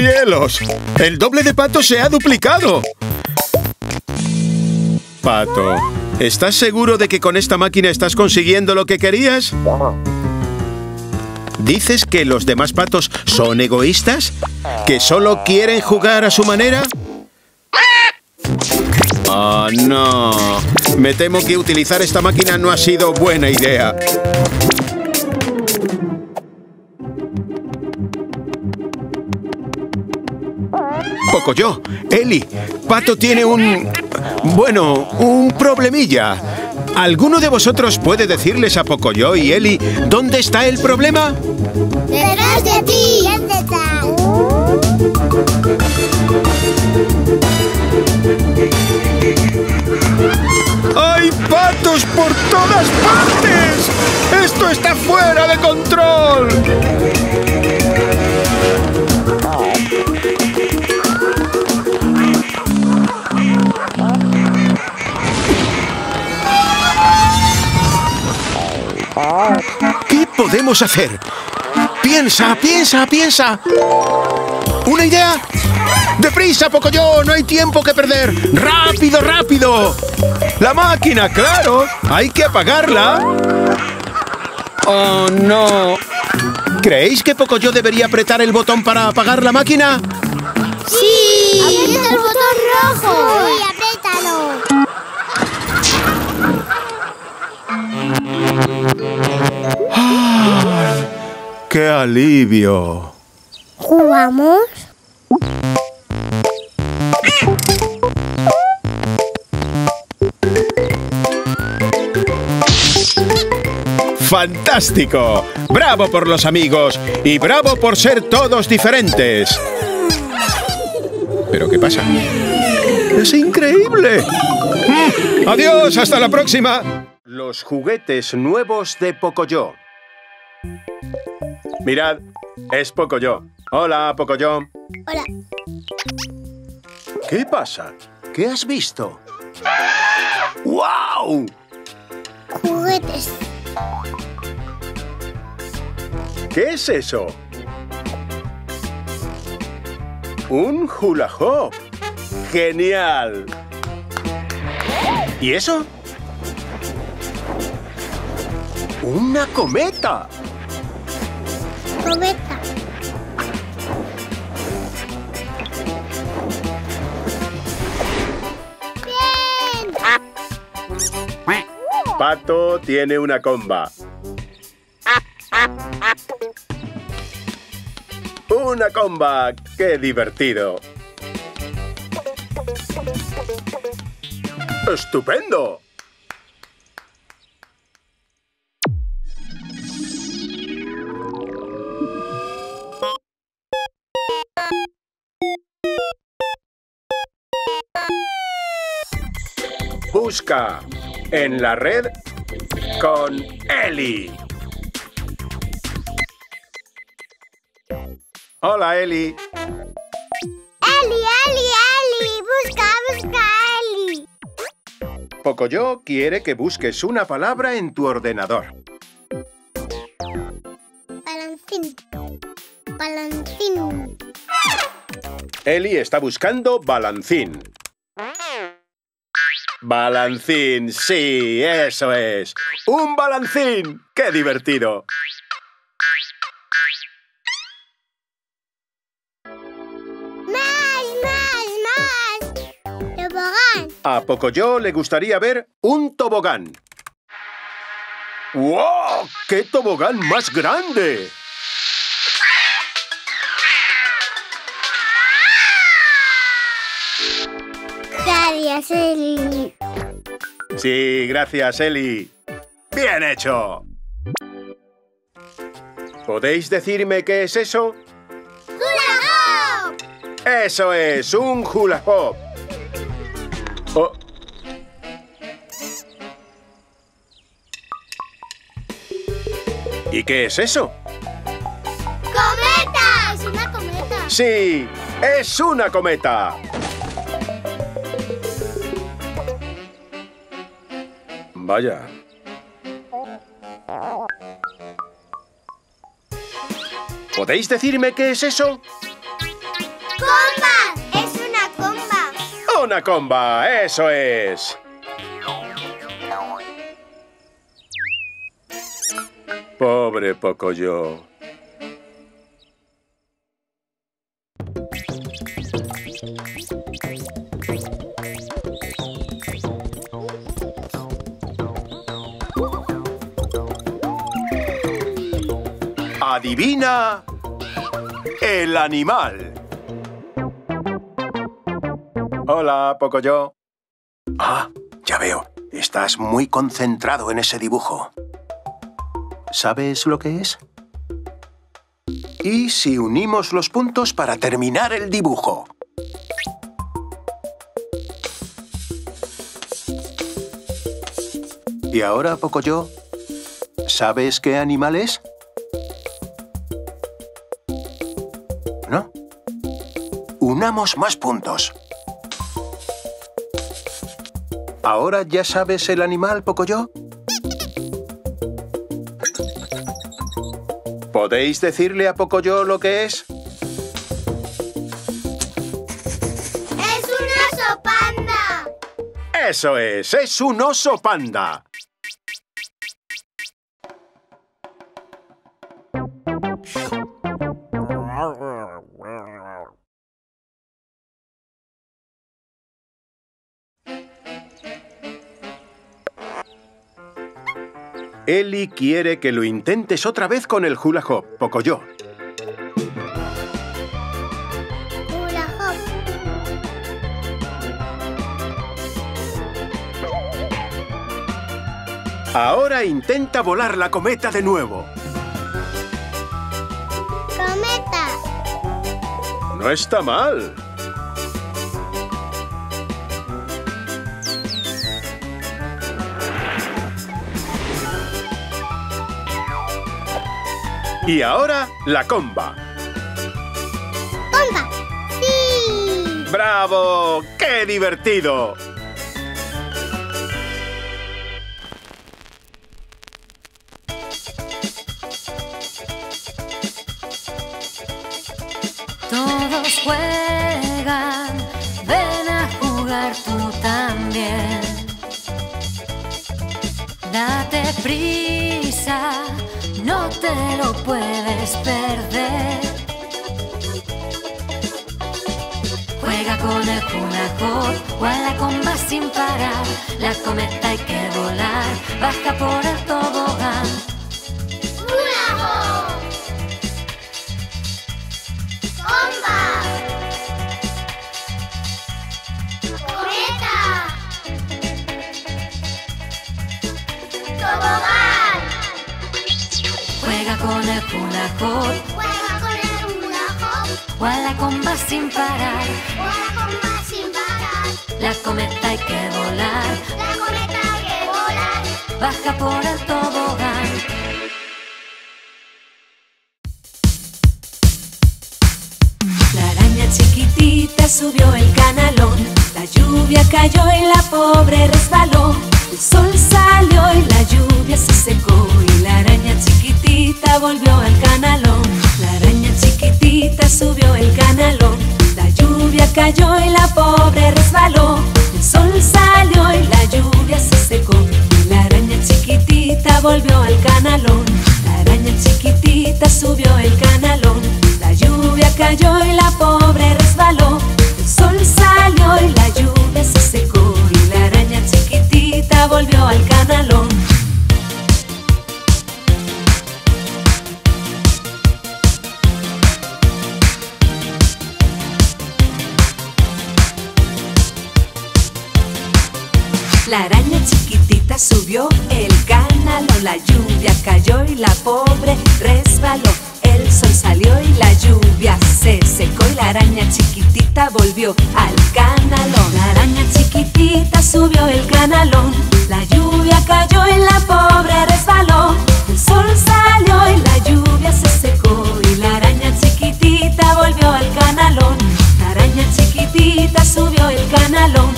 ¡Cielos! ¡El doble de pato se ha duplicado! Pato, ¿estás seguro de que con esta máquina estás consiguiendo lo que querías? ¿Dices que los demás patos son egoístas? ¿Que solo quieren jugar a su manera? ¡Oh, no! Me temo que utilizar esta máquina no ha sido buena idea. Poco yo. Eli, Pato tiene un... Bueno, un problemilla. ¿Alguno de vosotros puede decirles a Pocoyo y Eli dónde está el problema? ¡Detrás de ti! ¿Dónde está? ¡Hay patos por todas partes! ¡Esto está fuera de control! Podemos hacer? Piensa, piensa, piensa. ¿Una idea? ¡Deprisa, Pocoyo! ¡No hay tiempo que perder! ¡Rápido, rápido! ¡La máquina, claro! ¡Hay que apagarla! ¡Oh, no! ¿Creéis que Pocoyo debería apretar el botón para apagar la máquina? ¡Sí! ¡Aprieta el botón rojo! ¡Sí, apriétalo! ¡Qué alivio! ¿Jugamos? ¡Fantástico! ¡Bravo por los amigos! ¡Y bravo por ser todos diferentes! ¿Pero qué pasa? ¡Es increíble! Mm, ¡Adiós! ¡Hasta la próxima! Los juguetes nuevos de Pocoyo. Mirad, es Pocoyo. Hola, Pocoyo. Hola. ¿Qué pasa? ¿Qué has visto? ¡Wow! Juguetes. ¿Qué es eso? Un hula hoop. ¡Genial! ¿Y eso? ¡Una cometa! Pato tiene una comba. ¡Una comba! ¡Qué divertido! ¡Estupendo! Busca en la red con Eli. Hola, Eli. ¡Eli, Eli, Eli! ¡Busca, busca, Eli! Pocoyo quiere que busques una palabra en tu ordenador. Balancín. Balancín. Eli está buscando balancín. Balancín, sí, eso es. ¡Un balancín! ¡Qué divertido! ¡Más, más, más! ¡Tobogán! A Pocoyo le gustaría ver un tobogán. ¡Wow! ¡Qué tobogán más grande! Gracias, Eli. Sí, gracias, Eli. ¡Bien hecho! ¿Podéis decirme qué es eso? ¡Hula hoop! Eso es, un hula hoop. Oh. ¿Y qué es eso? ¡Cometa! Es una cometa. Sí, es una cometa. Vaya. ¿Podéis decirme qué es eso? ¡Comba! ¡Es una comba! Una comba, eso es. Pobre Pocoyo. Adivina el animal. Hola, Pocoyo. Ah, ya veo. Estás muy concentrado en ese dibujo. ¿Sabes lo que es? ¿Y si unimos los puntos para terminar el dibujo? ¿Y ahora, Pocoyo? ¿Sabes qué animal es? Unamos más puntos. ¿Ahora ya sabes el animal, Pocoyo? ¿Podéis decirle a Pocoyo lo que es? ¡Es un oso panda! Eso es, es un oso panda. Eli quiere que lo intentes otra vez con el hula hoop, Pocoyo. Hula hop. Ahora intenta volar la cometa de nuevo. Cometa. No está mal. Y ahora la comba. Bomba. ¡Sí! ¡Bravo! ¡Qué divertido! Todos juegan, ven a jugar tú también. Date prisa, te lo puedes perder. Juega con el hula hoop o a la comba sin parar. La cometa hay que volar, baja por el tobogán. Juega con el hula la sin parar. o a la sin parar. La cometa hay que volar, La cometa hay que volar. baja por el tobogán. La araña chiquitita subió el canalón, la lluvia cayó y la pobre resbaló. El sol salió y la lluvia se secó y la araña chiquitita volvió al canalón. La araña chiquitita subió el canalón, la lluvia cayó y la pobre resbaló. El sol salió y la lluvia se secó la araña chiquitita volvió al canalón. La araña chiquitita subió el canalón, la lluvia cayó y la pobre resbaló. El sol salió y la lluvia se secó y la araña chiquitita volvió al canalón. La araña chiquitita subió el canalón, la lluvia cayó y la pobre resbaló. El sol salió y la lluvia se secó y la araña chiquitita volvió al canalón. La araña chiquitita subió el canalón, la lluvia cayó y la pobre resbaló. El sol salió y la lluvia se secó y la araña chiquitita volvió al canalón. La araña chiquitita subió el canalón,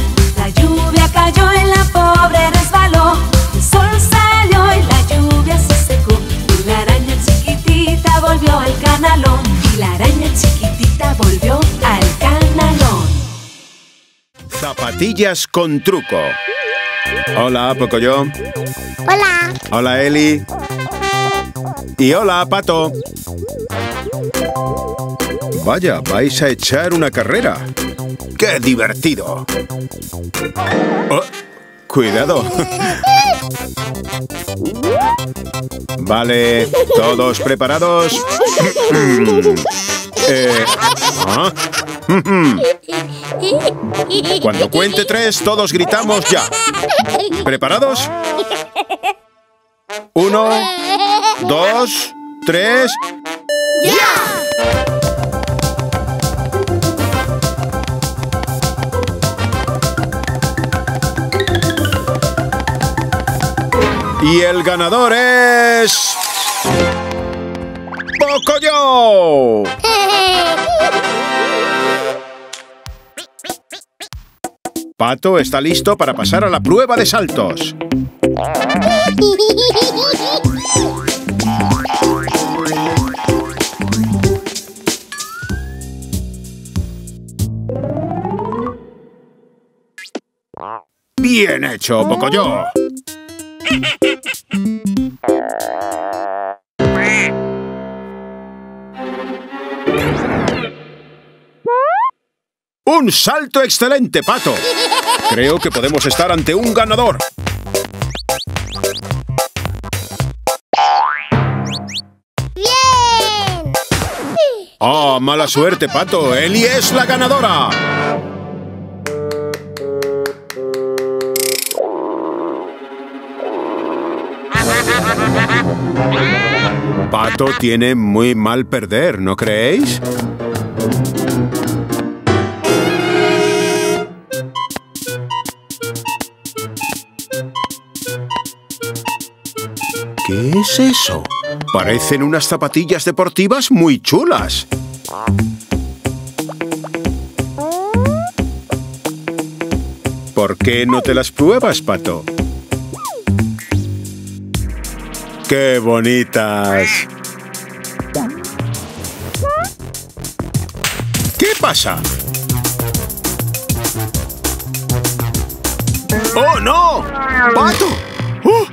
la lluvia cayó y la pobre resbaló. El sol salió y la lluvia se secó y la araña chiquitita volvió al canalón. Y la araña chiquitita volvió al canalón. Zapatillas con truco. Hola, Pocoyo. Hola. Hola, Eli. Y hola, Pato. Vaya, vais a echar una carrera. ¡Qué divertido! Oh, cuidado. Vale, ¿todos preparados? Eh, ¿ah? Cuando cuente tres, todos gritamos ya. ¿Preparados? Uno, dos, tres. Y el ganador es... ¡Pocoyo! Pato está listo para pasar a la prueba de saltos. Bien hecho, Pocoyo. ¡Un salto excelente, Pato! Creo que podemos estar ante un ganador. ¡Bien! ¡Ah, mala suerte, Pato! ¡Eli es la ganadora! Pato tiene muy mal perder, ¿no creéis? ¿Qué es eso? Parecen unas zapatillas deportivas muy chulas. ¿Por qué no te las pruebas, Pato? ¡Qué bonitas! ¿Qué pasa? ¡Oh, no! ¡Pato! ¡Oh!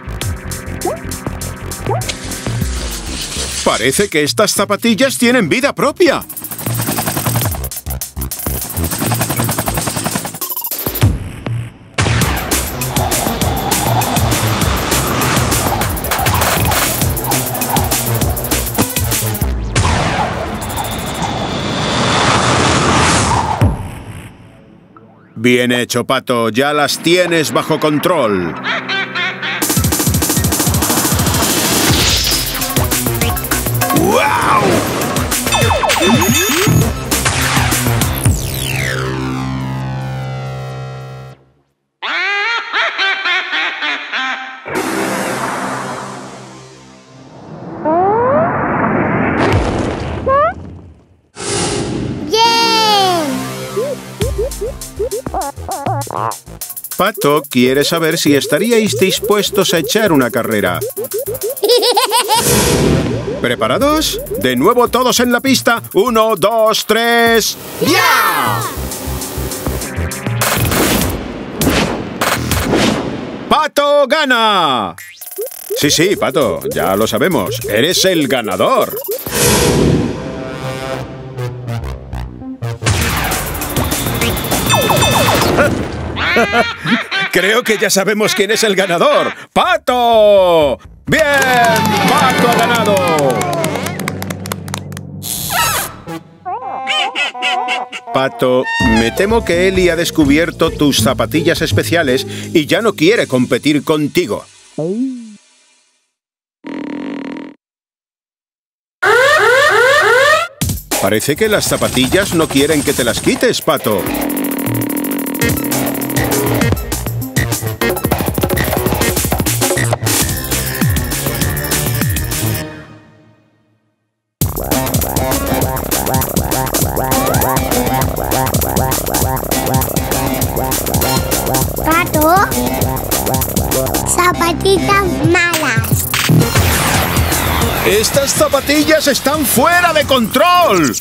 Parece que estas zapatillas tienen vida propia. Bien hecho, Pato. Ya las tienes bajo control. Pato quiere saber si estaríais dispuestos a echar una carrera. ¿Preparados? De nuevo todos en la pista. Uno, dos, tres. ¡Ya! ¡Pato gana! Sí, sí, Pato, ya lo sabemos. Eres el ganador. Creo que ya sabemos quién es el ganador. ¡Pato! ¡Bien! ¡Pato ha ganado! Pato, me temo que Eli ha descubierto tus zapatillas especiales y ya no quiere competir contigo. Parece que las zapatillas no quieren que te las quites, Pato. ¡Estas zapatillas están fuera de control!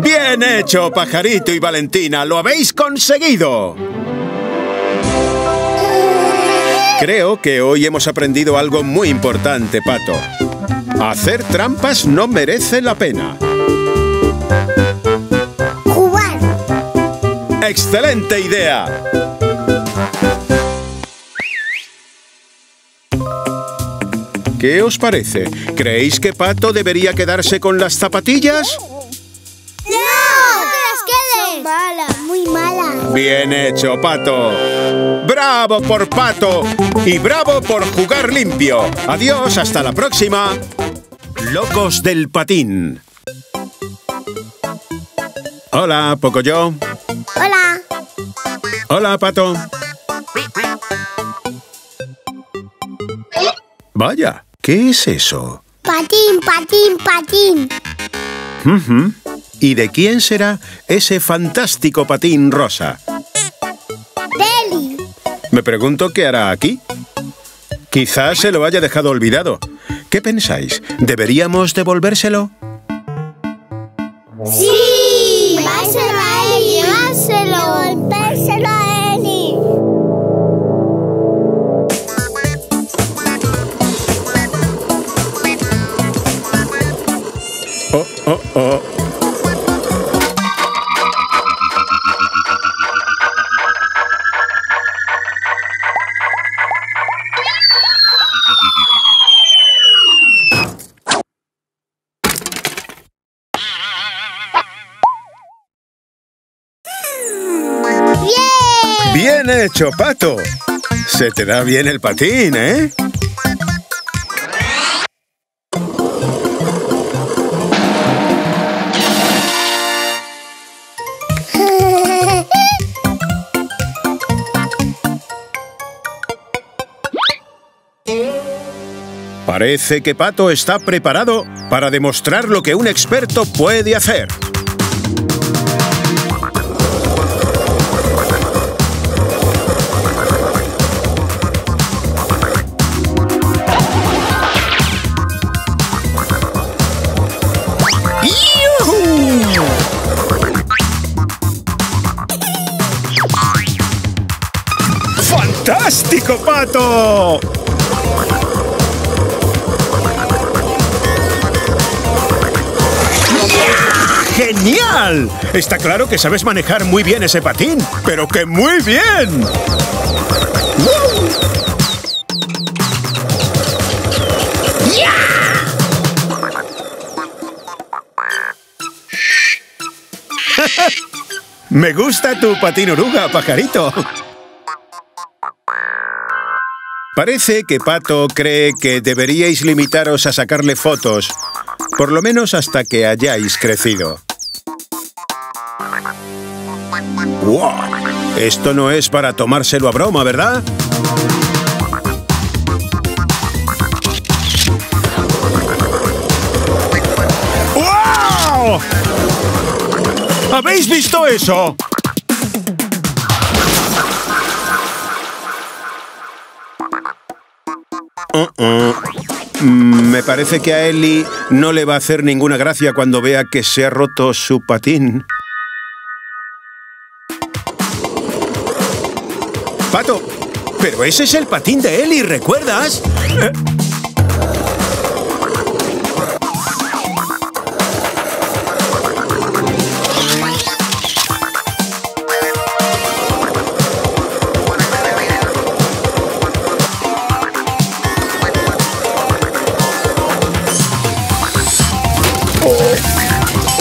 ¡Bien hecho, Pajarito y Valentina! ¡Lo habéis conseguido! Creo que hoy hemos aprendido algo muy importante, Pato. Hacer trampas no merece la pena. Jugar. ¡Excelente idea! ¿Qué os parece? ¿Creéis que Pato debería quedarse con las zapatillas? Bien hecho, Pato. ¡Bravo por Pato! Y bravo por jugar limpio. Adiós, hasta la próxima. Locos del patín. Hola, Pocoyo. Hola. Hola, Pato. Vaya, ¿qué es eso? Patín, patín, patín. Ujú. ¿Y de quién será ese fantástico patín rosa? Deli. Me pregunto qué hará aquí. Quizás se lo haya dejado olvidado. ¿Qué pensáis? ¿Deberíamos devolvérselo? ¡Sí! ¡Llevárselo a Eli! ¡Llevárselo! ¡Devolvérselo a Eli! Oh, oh, oh. Hecho, Pato. Se te da bien el patín, ¿eh? Parece que Pato está preparado para demostrar lo que un experto puede hacer. ¡Fantástico, Pato! ¡Genial! Está claro que sabes manejar muy bien ese patín, pero que muy bien. Me gusta tu patín oruga, pajarito. Parece que Pato cree que deberíais limitaros a sacarle fotos, por lo menos hasta que hayáis crecido. ¡Wow! Esto no es para tomárselo a broma, ¿verdad? ¡Wow! ¿Habéis visto eso? Uh-uh. Mm, Me parece que a Ellie no le va a hacer ninguna gracia cuando vea que se ha roto su patín. Pato, pero ese es el patín de Ellie, ¿recuerdas? Eh,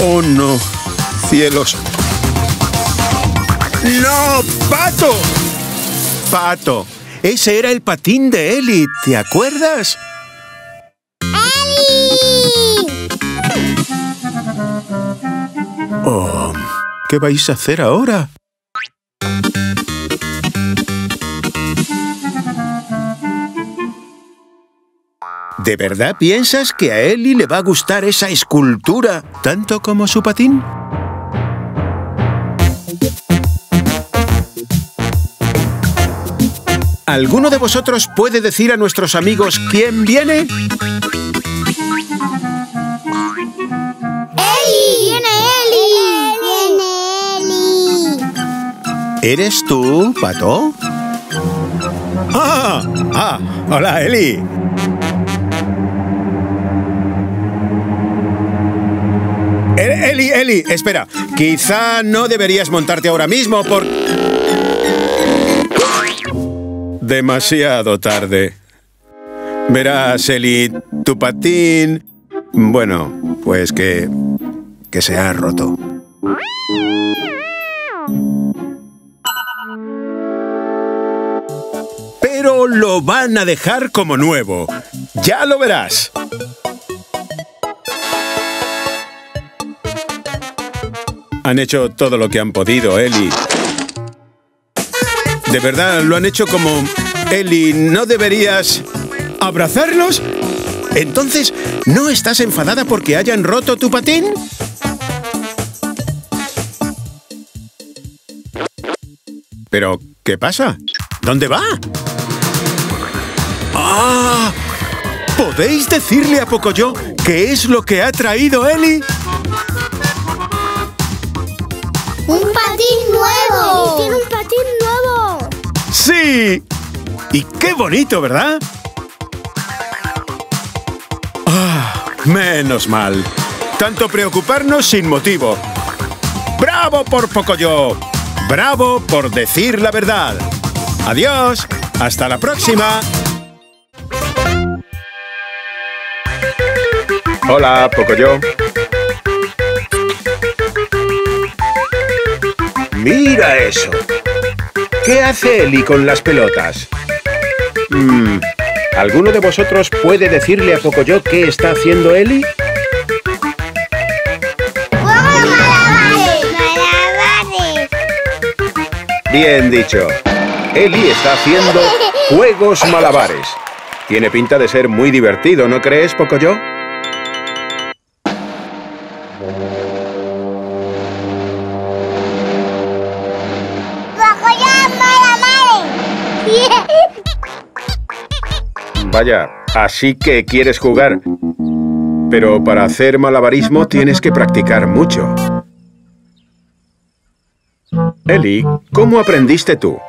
Oh no, cielos. ¡No, Pato! Pato, ese era el patín de Ellie, ¿te acuerdas? Oh, ¿qué vais a hacer ahora? ¿De verdad piensas que a Ellie le va a gustar esa escultura tanto como su patín? ¿Alguno de vosotros puede decir a nuestros amigos quién viene? ¡Eli! ¡Viene Eli! ¡Viene Eli! ¿Eres tú, Pato? Ah, ah, hola, Eli. Eli, Eli, espera. Quizá no deberías montarte ahora mismo por... Demasiado tarde. Verás, Eli, tu patín... Bueno, pues que... que se ha roto. Pero lo van a dejar como nuevo. Ya lo verás. Han hecho todo lo que han podido, Eli. De verdad, lo han hecho como... Eli, ¿no deberías abrazarlos? Entonces, ¿no estás enfadada porque hayan roto tu patín? Pero, ¿qué pasa? ¿Dónde va? ¡Ah! ¿Podéis decirle a Pocoyo qué es lo que ha traído Eli? ¡Un patín nuevo! ¡Tiene un patín nuevo! ¡Sí! Y qué bonito, ¿verdad? Ah, menos mal. Tanto preocuparnos sin motivo. ¡Bravo por Pocoyo! ¡Bravo por decir la verdad! ¡Adiós! ¡Hasta la próxima! Hola, Pocoyo. Mira eso. ¿Qué hace Eli con las pelotas? Mm, ¿Alguno de vosotros puede decirle a Pocoyo qué está haciendo Eli? Bien dicho. Eli está haciendo juegos malabares. Tiene pinta de ser muy divertido, ¿no crees, Pocoyo? Vaya, así que quieres jugar. Pero para hacer malabarismo tienes que practicar mucho. Eli, ¿cómo aprendiste tú?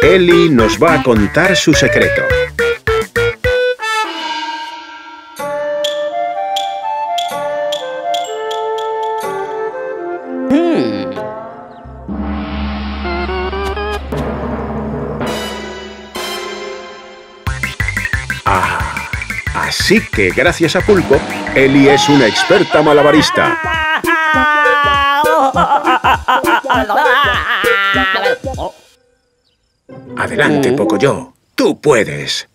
Eli nos va a contar su secreto. Así que gracias a Pulpo, Eli es una experta malabarista. Adelante, Pocoyo. Tú puedes.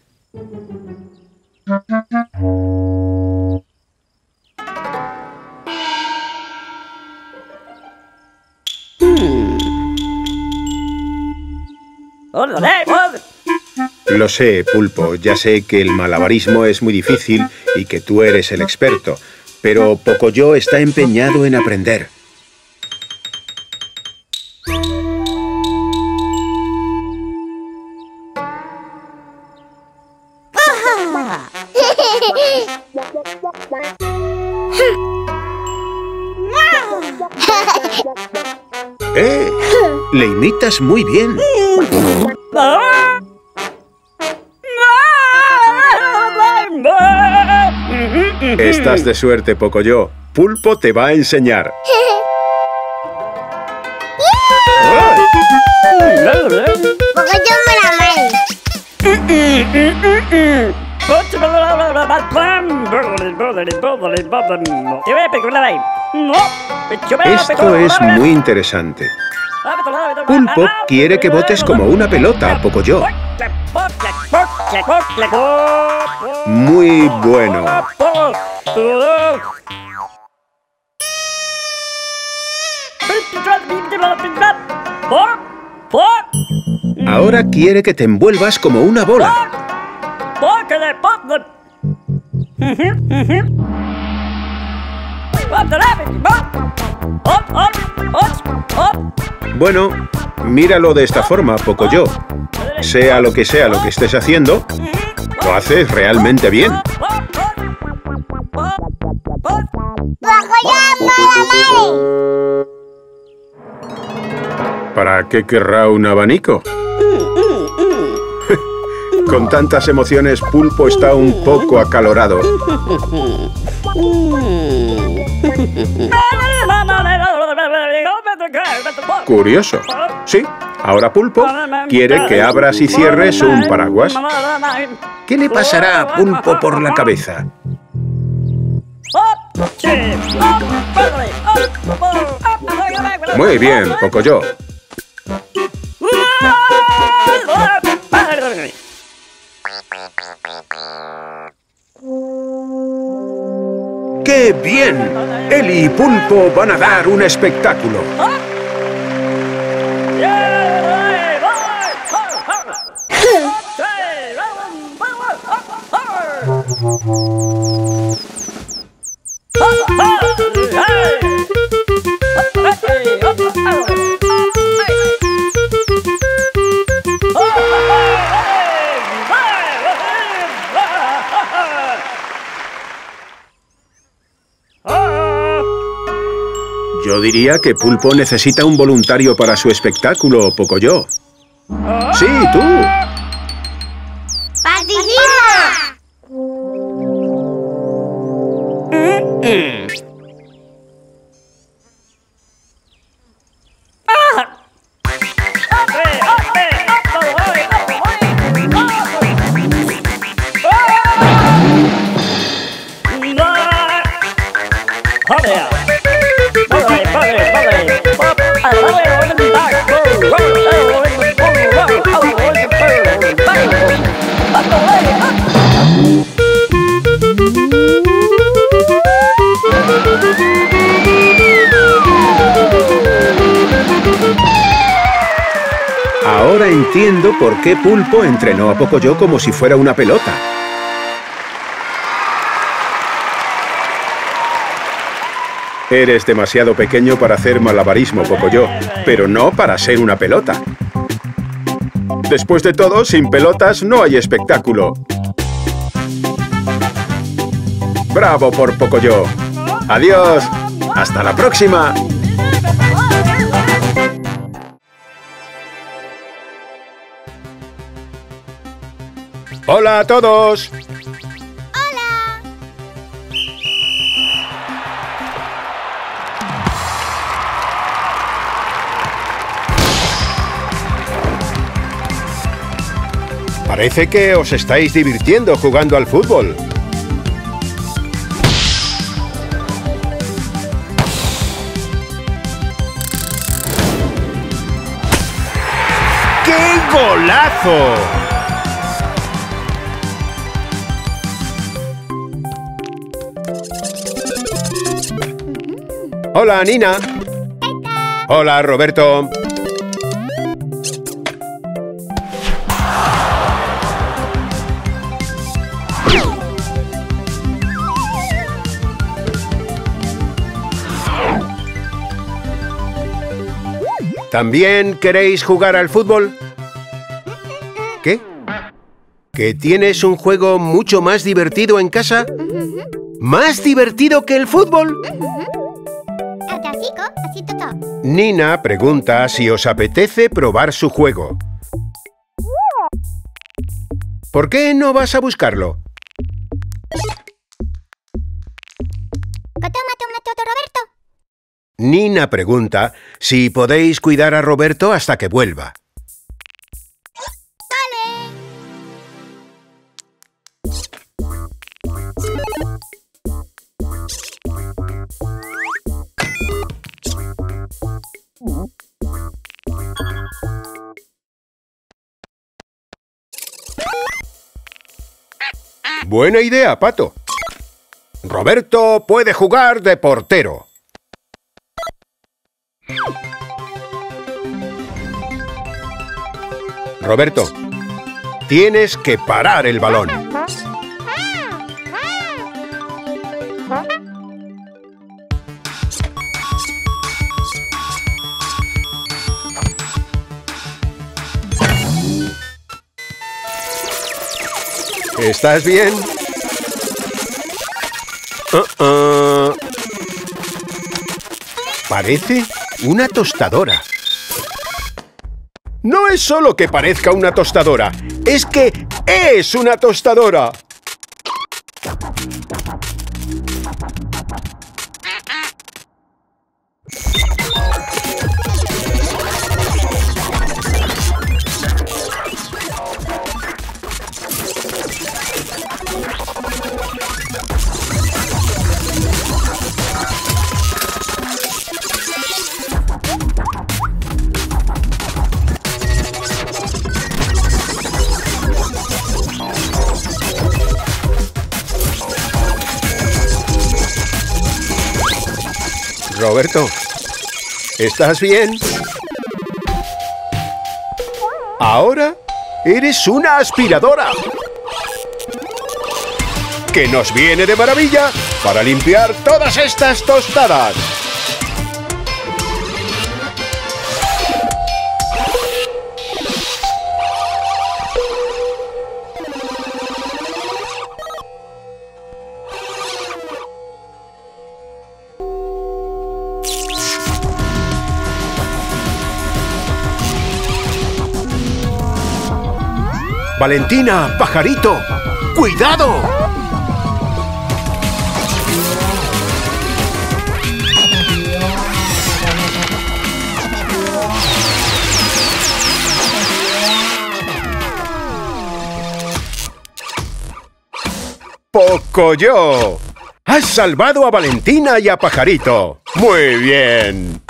Lo sé, Pulpo. Ya sé que el malabarismo es muy difícil y que tú eres el experto. Pero Pocoyo está empeñado en aprender. ¡Eh! Le imitas muy bien. Estás de suerte, Pocoyo. Pulpo te va a enseñar. Esto es muy interesante. Pulpo quiere que botes como una pelota, Pocoyo. Muy bueno. Ahora quiere que te envuelvas como una bola. Bueno, míralo de esta forma, Pocoyo. Sea lo que sea lo que estés haciendo, lo haces realmente bien. ¡Bajo ya, ¿Para qué querrá un abanico? Con tantas emociones, Pulpo está un poco acalorado. Curioso. Sí, ahora Pulpo quiere que abras y cierres un paraguas. ¿Qué le pasará a Pulpo por la cabeza? Muy bien, Pocoyo. ¡Qué bien! Eli y Pulpo van a dar un espectáculo. Yo diría que Pulpo necesita un voluntario para su espectáculo, Pocoyo. Sí, tú. ¡Participa! Ahora entiendo por qué Pulpo entrenó a Pocoyo como si fuera una pelota. Eres demasiado pequeño para hacer malabarismo, Pocoyo, pero no para ser una pelota. Después de todo, sin pelotas no hay espectáculo. ¡Bravo por Pocoyo! ¡Adiós! ¡Hasta la próxima! ¡Hola a todos! ¡Hola! Parece que os estáis divirtiendo jugando al fútbol. ¡Qué golazo! Hola, Nina. Hola, Roberto. ¿También queréis jugar al fútbol? ¿Qué? ¿Que tienes un juego mucho más divertido en casa? ¿Más divertido que el fútbol? Nina pregunta si os apetece probar su juego. ¿Por qué no vas a buscarlo? Roberto. Nina pregunta si podéis cuidar a Roberto hasta que vuelva. Buena idea, Pato. Roberto puede jugar de portero. Roberto, tienes que parar el balón. ¿Estás bien? Uh-uh. Parece una tostadora. No es solo que parezca una tostadora, es que es una tostadora. ¿Estás bien? Ahora eres una aspiradora. Que nos viene de maravilla para limpiar todas estas tostadas. Valentina, pajarito, cuidado. Pocoyo. Has salvado a Valentina y a Pajarito. Muy bien.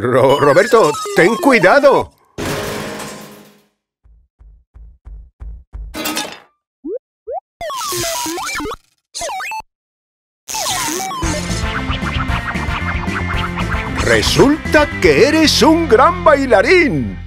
Ro- Roberto, ten cuidado. Resulta que eres un gran bailarín.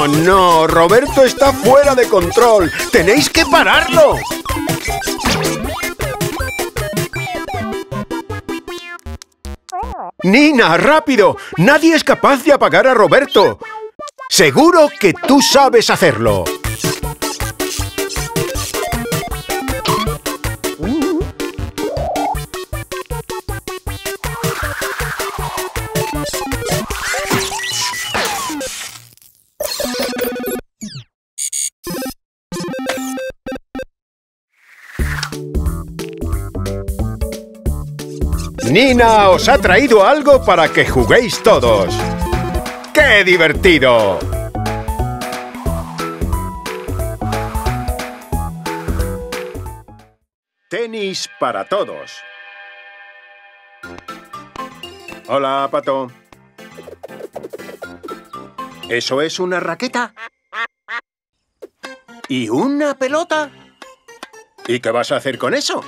Oh, no, Roberto está fuera de control. Tenéis que pararlo. Nina, rápido. Nadie es capaz de apagar a Roberto. Seguro que tú sabes hacerlo. Nina os ha traído algo para que juguéis todos. ¡Qué divertido! Tenis para todos. Hola, Pato. ¿Eso es una raqueta? ¿Y una pelota? ¿Y qué vas a hacer con eso?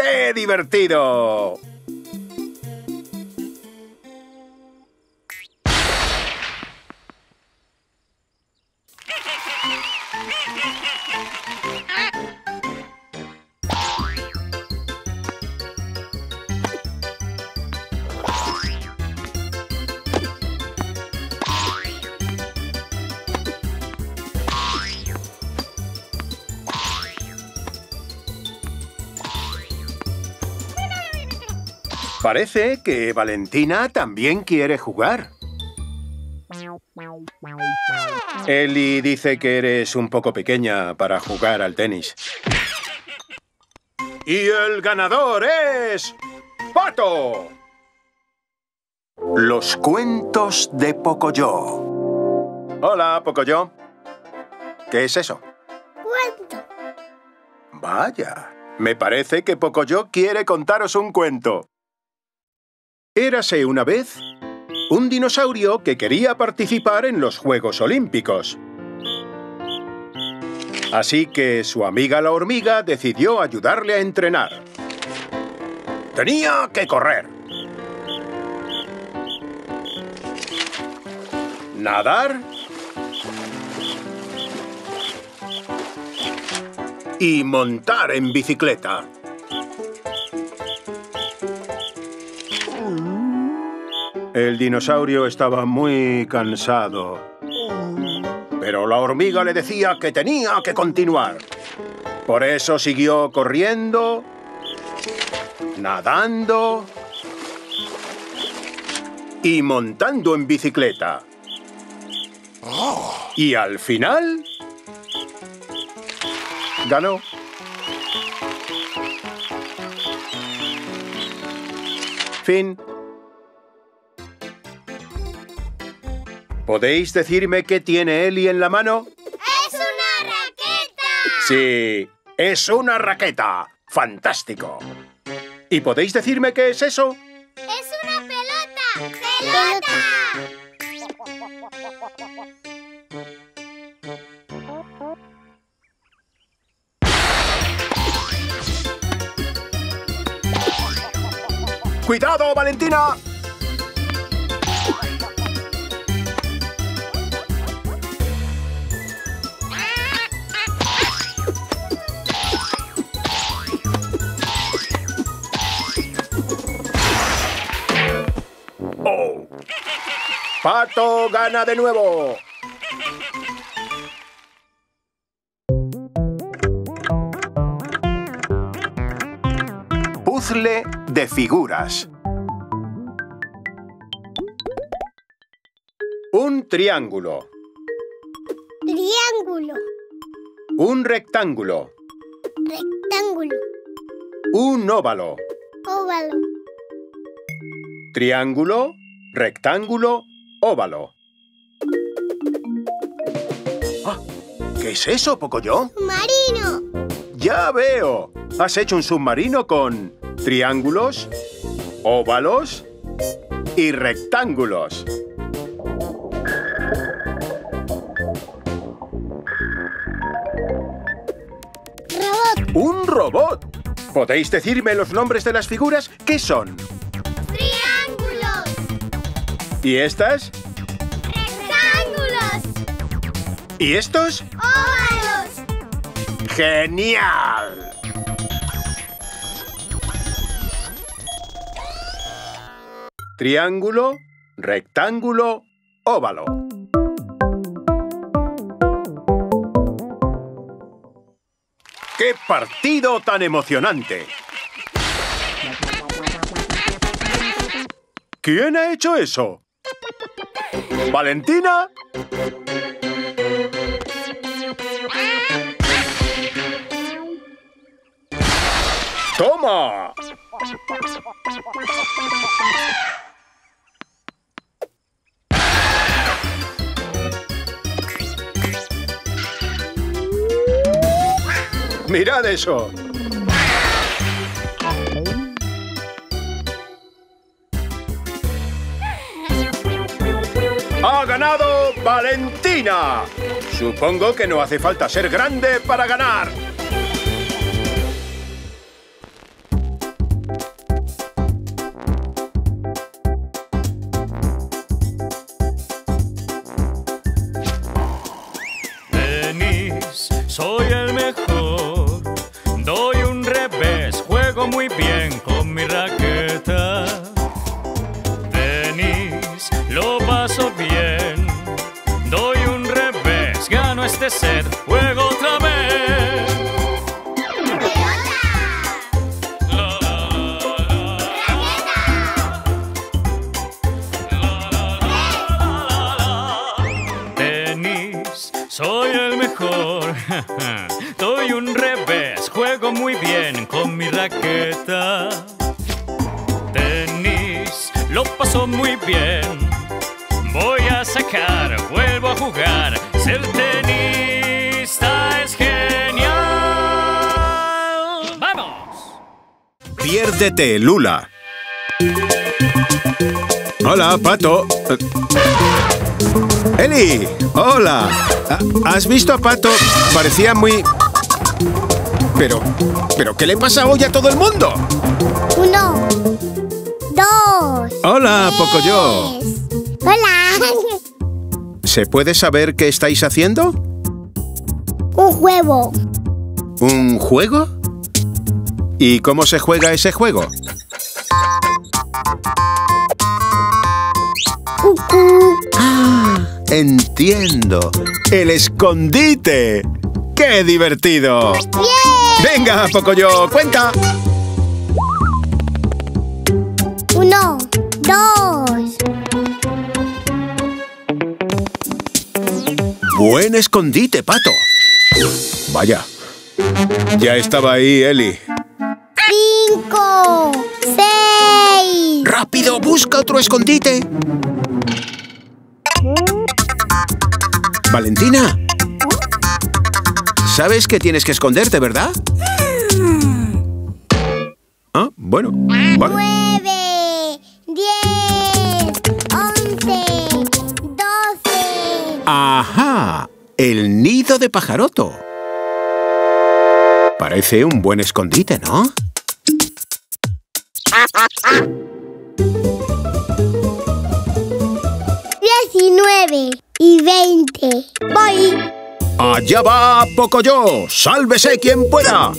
¡Qué divertido! Parece que Valentina también quiere jugar. Eli dice que eres un poco pequeña para jugar al tenis. Y el ganador es... ¡Pato! Los cuentos de Pocoyo. Hola, Pocoyo. ¿Qué es eso? Cuento. Vaya. Me parece que Pocoyo quiere contaros un cuento. Érase una vez un dinosaurio que quería participar en los Juegos Olímpicos. Así que su amiga la hormiga decidió ayudarle a entrenar. Tenía que correr. Nadar. Y montar en bicicleta. El dinosaurio estaba muy cansado. Pero la hormiga le decía que tenía que continuar. Por eso siguió corriendo, nadando y montando en bicicleta. Y al final... Ganó. Fin. ¿Podéis decirme qué tiene Eli en la mano? ¡Es una raqueta! Sí, es una raqueta. ¡Fantástico! ¿Y podéis decirme qué es eso? ¡Es una pelota! ¡Pelota! ¡Cuidado, Valentina! ¡Pato gana de nuevo! Puzzle de figuras. Un triángulo. Triángulo. Un rectángulo. Rectángulo. Un óvalo. Óvalo. Triángulo, rectángulo, óvalo. Ah, ¿Qué es eso, Pocoyo? Marino. Ya veo. Has hecho un submarino con triángulos, óvalos y rectángulos. Robot. ¡Un robot! ¿Podéis decirme los nombres de las figuras? ¿Qué son? ¿Y estas? Rectángulos. ¿Y estos? Óvalos. ¡Genial! Triángulo, rectángulo, óvalo. ¡Qué partido tan emocionante! ¿Quién ha hecho eso? ¿Valentina? ¡Toma! ¡Mirad eso! ¡Ha ganado Valentina! Supongo que no hace falta ser grande para ganar. Piérdete, Lula. Hola, Pato. Eli, hola. Ah, ¿Has visto a Pato? Parecía muy... Pero... ¿Pero qué le pasa hoy a todo el mundo? Uno, dos, Hola, Pocoyo. tres. Hola. ¿Se puede saber qué estáis haciendo? Un huevo. ¿Un juego? ¿Y cómo se juega ese juego? Cucú. Entiendo. El escondite. ¡Qué divertido! Bien. Venga, Pocoyo, cuenta. Uno, dos. Buen escondite, Pato. Vaya. Ya estaba ahí, Eli. Cinco, seis. ¡Rápido, busca otro escondite! Valentina. Sabes que tienes que esconderte, ¿verdad? Ah, bueno. Vale. Nueve, diez, once, doce. ¡Ajá! El nido de pajaroto. Parece un buen escondite, ¿no? Diecinueve y veinte. Voy. ¡Allá va Pocoyo! ¡Sálvese quien pueda!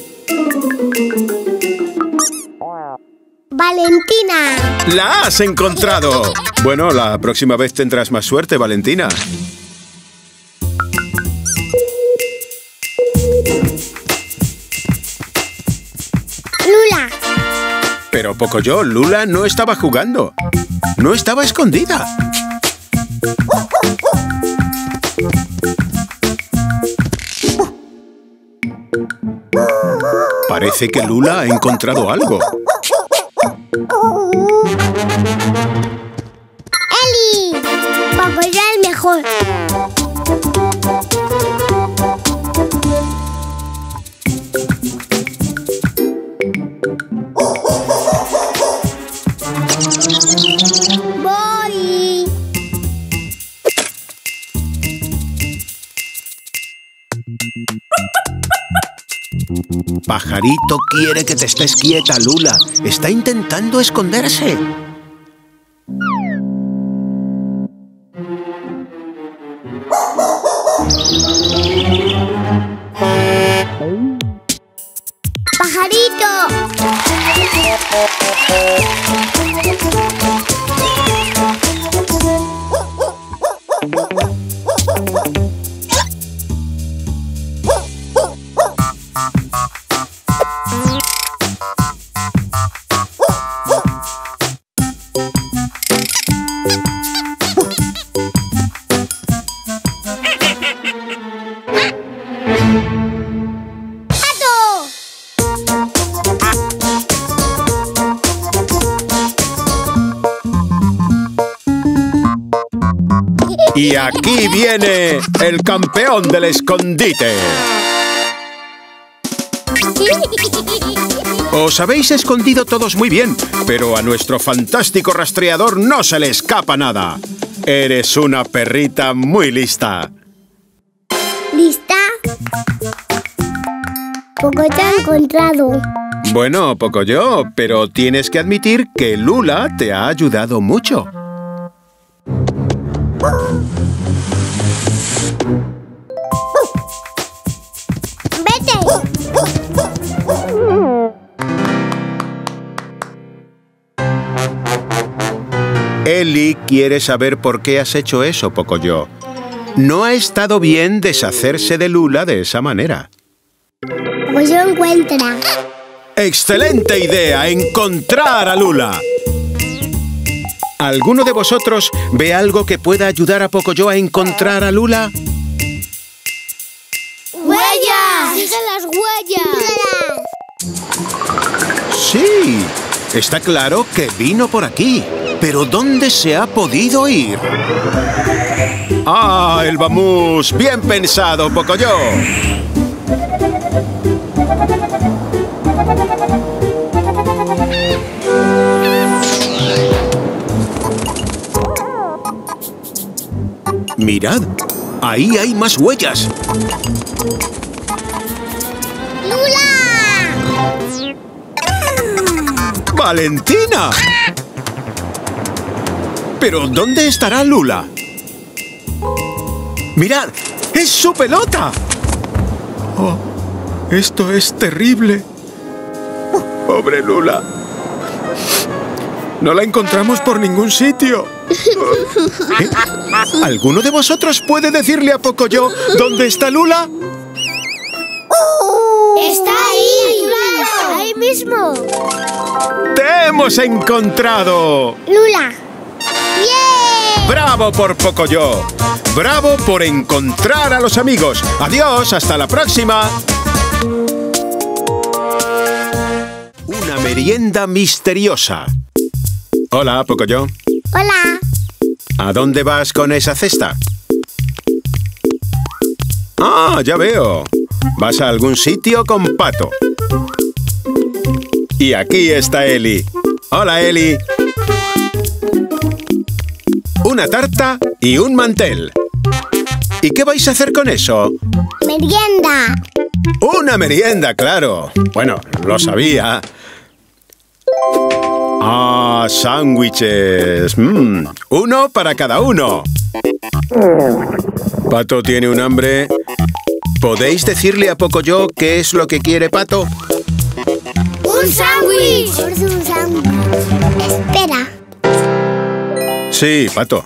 Valentina. ¡La has encontrado! Bueno, la próxima vez tendrás más suerte, Valentina. Pero Pocoyo, Lula no estaba jugando. No estaba escondida. Parece que Lula ha encontrado algo. Eli. Papaya el mejor. Pajarito quiere que te estés quieta, Lula. Está intentando esconderse. Escondite. Os habéis escondido todos muy bien, pero a nuestro fantástico rastreador no se le escapa nada. Eres una perrita muy lista. ¿Lista? Poco te ha encontrado. Bueno, poco yo, pero tienes que admitir que Lula te ha ayudado mucho. Eli quiere saber por qué has hecho eso, Pocoyo. No ha estado bien deshacerse de Lula de esa manera. Pues yo encuentra. ¡Excelente idea! ¡Encontrar a Lula! ¿Alguno de vosotros ve algo que pueda ayudar a Pocoyo a encontrar a Lula? ¡Huellas! ¡Sigue las huellas! Sí, Está claro que vino por aquí. Pero ¿dónde se ha podido ir? ¡Ah, el Bamus! Bien pensado, Pocoyo. Mirad, ahí hay más huellas. ¡Valentina! ¿Pero dónde estará Lula? ¡Mirad! ¡Es su pelota! ¡Oh! Esto es terrible. Pobre Lula. No la encontramos por ningún sitio. ¿Eh? ¿Alguno de vosotros puede decirle a Pocoyo dónde está Lula? ¡Está mismo! ¡Te hemos encontrado! ¡Lula! ¡Bien! ¡Bravo por Pocoyo! ¡Bravo por encontrar a los amigos! ¡Adiós! ¡Hasta la próxima! Una merienda misteriosa. Hola, Pocoyo. ¡Hola! ¿A dónde vas con esa cesta? Ah, ya veo. Vas a algún sitio con Pato. Y aquí está Eli. Hola, Eli. Una tarta y un mantel. ¿Y qué vais a hacer con eso? ¡Merienda! Una merienda, claro. Bueno, lo sabía. Ah, sándwiches. Mm, uno para cada uno. Pato tiene un hambre. ¿Podéis decirle a Pocoyo qué es lo que quiere Pato? ¡Un sándwich! un sándwich. Espera. Sí, Pato.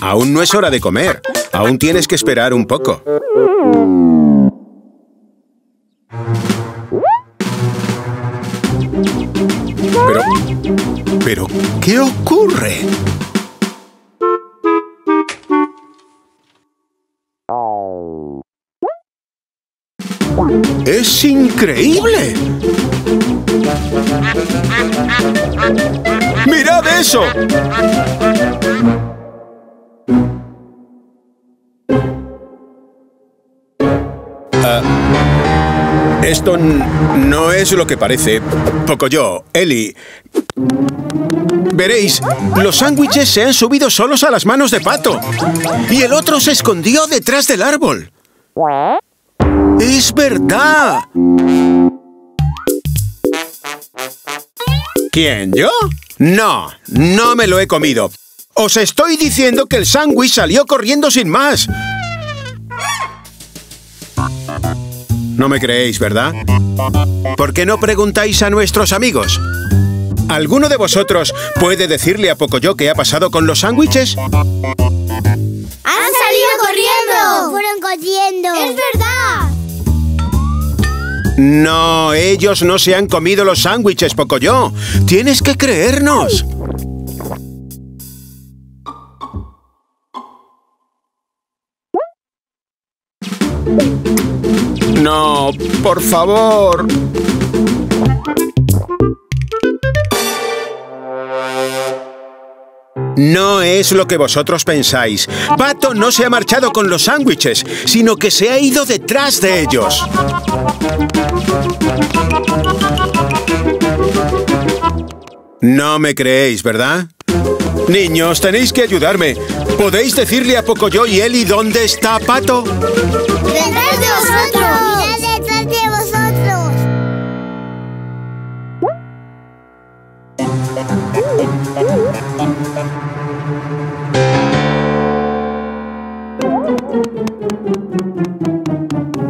Aún no es hora de comer. Aún tienes que esperar un poco. Pero... ¿Pero qué ocurre? ¡Es increíble! ¡Mirad eso! Ah, esto no es lo que parece. Pocoyo, Eli. Veréis, los sándwiches se han subido solos a las manos de Pato. Y el otro se escondió detrás del árbol. ¡Es verdad! ¿Quién, yo? No, no me lo he comido. Os estoy diciendo que el sándwich salió corriendo sin más. No me creéis, ¿verdad? ¿Por qué no preguntáis a nuestros amigos? ¿Alguno de vosotros puede decirle a Pocoyo qué ha pasado con los sándwiches? ¡Han salido corriendo! ¡Fueron corriendo! ¡Es verdad! No, ellos no se han comido los sándwiches, Pocoyo. Tienes que creernos. No, por favor. No es lo que vosotros pensáis. Pato no se ha marchado con los sándwiches, sino que se ha ido detrás de ellos. No me creéis, ¿verdad? Niños, tenéis que ayudarme. ¿Podéis decirle a Pocoyo y Eli dónde está Pato? ¡Detrás de vosotros!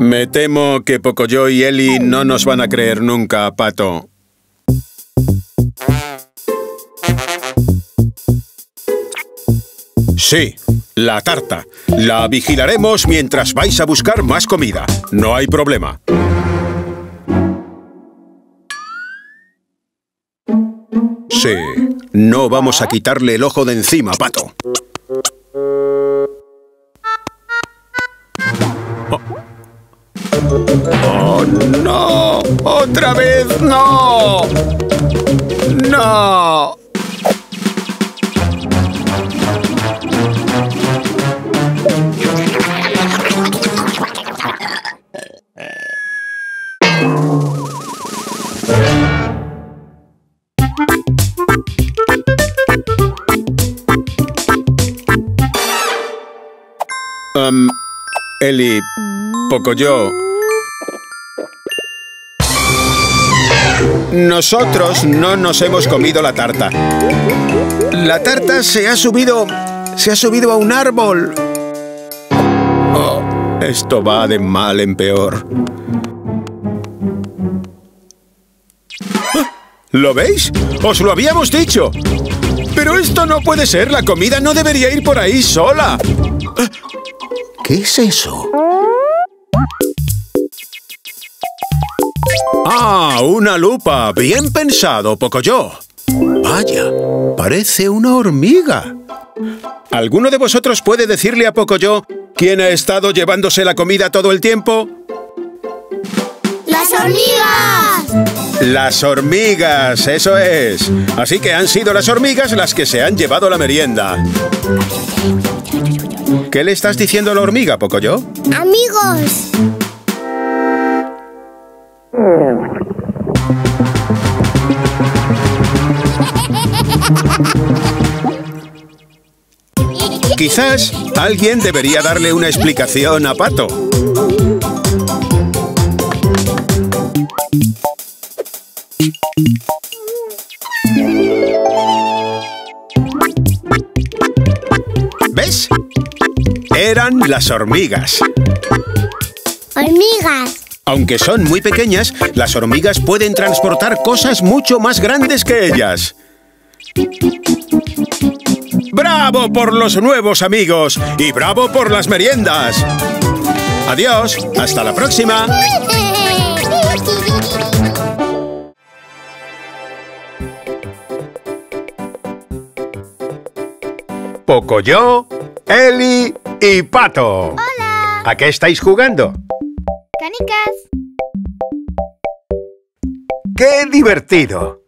Me temo que Pocoyo y Eli no nos van a creer nunca, Pato. Sí, la tarta. La vigilaremos mientras vais a buscar más comida. No hay problema. Sí, no vamos a quitarle el ojo de encima, Pato. ¡Oh, ¡Oh, no! ¡Otra vez no! ¡No! Um, Eli, poco yo. Nosotros no nos hemos comido la tarta. La tarta se ha subido... se ha subido a un árbol. Oh, esto va de mal en peor. ¿Lo veis? ¡Os lo habíamos dicho! Pero esto no puede ser. La comida no debería ir por ahí sola. ¿Qué es eso? ¡Ah! ¡Una lupa! Bien pensado, Pocoyo. Vaya, parece una hormiga. ¿Alguno de vosotros puede decirle a Pocoyo quién ha estado llevándose la comida todo el tiempo? ¡Las hormigas! Las hormigas, eso es. Así que han sido las hormigas las que se han llevado la merienda. ¿Qué le estás diciendo a la hormiga, Pocoyo? Amigos. Quizás alguien debería darle una explicación a Pato. ¿Ves? Eran las hormigas. Hormigas. Aunque son muy pequeñas, las hormigas pueden transportar cosas mucho más grandes que ellas. ¡Bravo por los nuevos amigos! ¡Y bravo por las meriendas! Adiós, hasta la próxima. Pocoyo, Eli y Pato. Hola. ¿A qué estáis jugando? Canicas. ¡Qué divertido!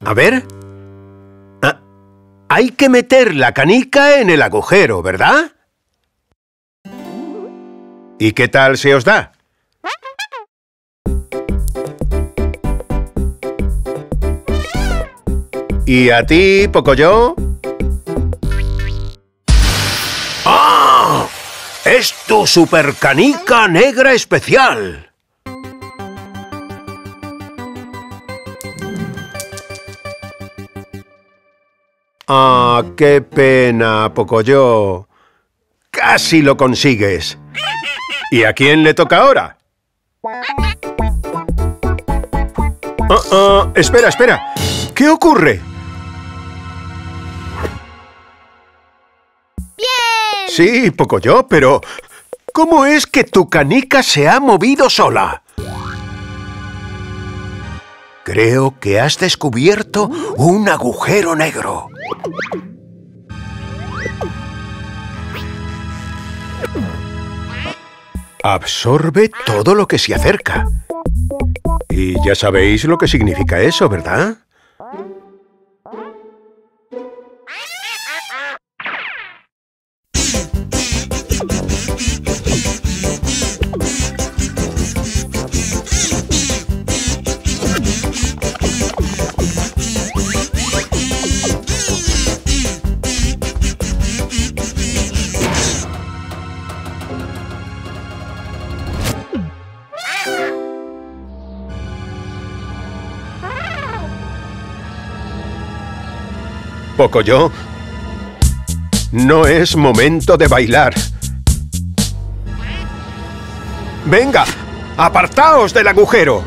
A ver. Ah, hay que meter la canica en el agujero, ¿verdad? ¿Y qué tal se os da? ¿Y a ti, Pocoyo? ¡Es tu supercanica negra especial! Ah, qué pena, Pocoyo. Casi lo consigues. ¿Y a quién le toca ahora? Ah, ah, espera, espera. ¿Qué ocurre? Sí, Pocoyo, pero... ¿Cómo es que tu canica se ha movido sola? Creo que has descubierto un agujero negro. Absorbe todo lo que se acerca. Y ya sabéis lo que significa eso, ¿verdad? Pocoyo, no es momento de bailar. Venga, apartaos del agujero.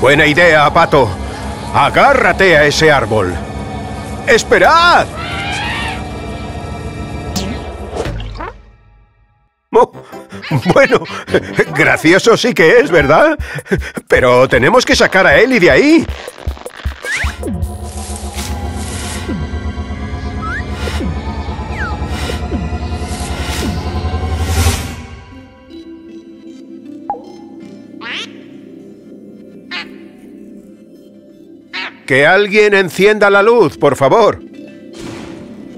Buena idea, Pato. Agárrate a ese árbol. ¡Esperad! Oh, bueno, gracioso sí que es, ¿verdad? Pero tenemos que sacar a Eli de ahí. Que alguien encienda la luz, por favor.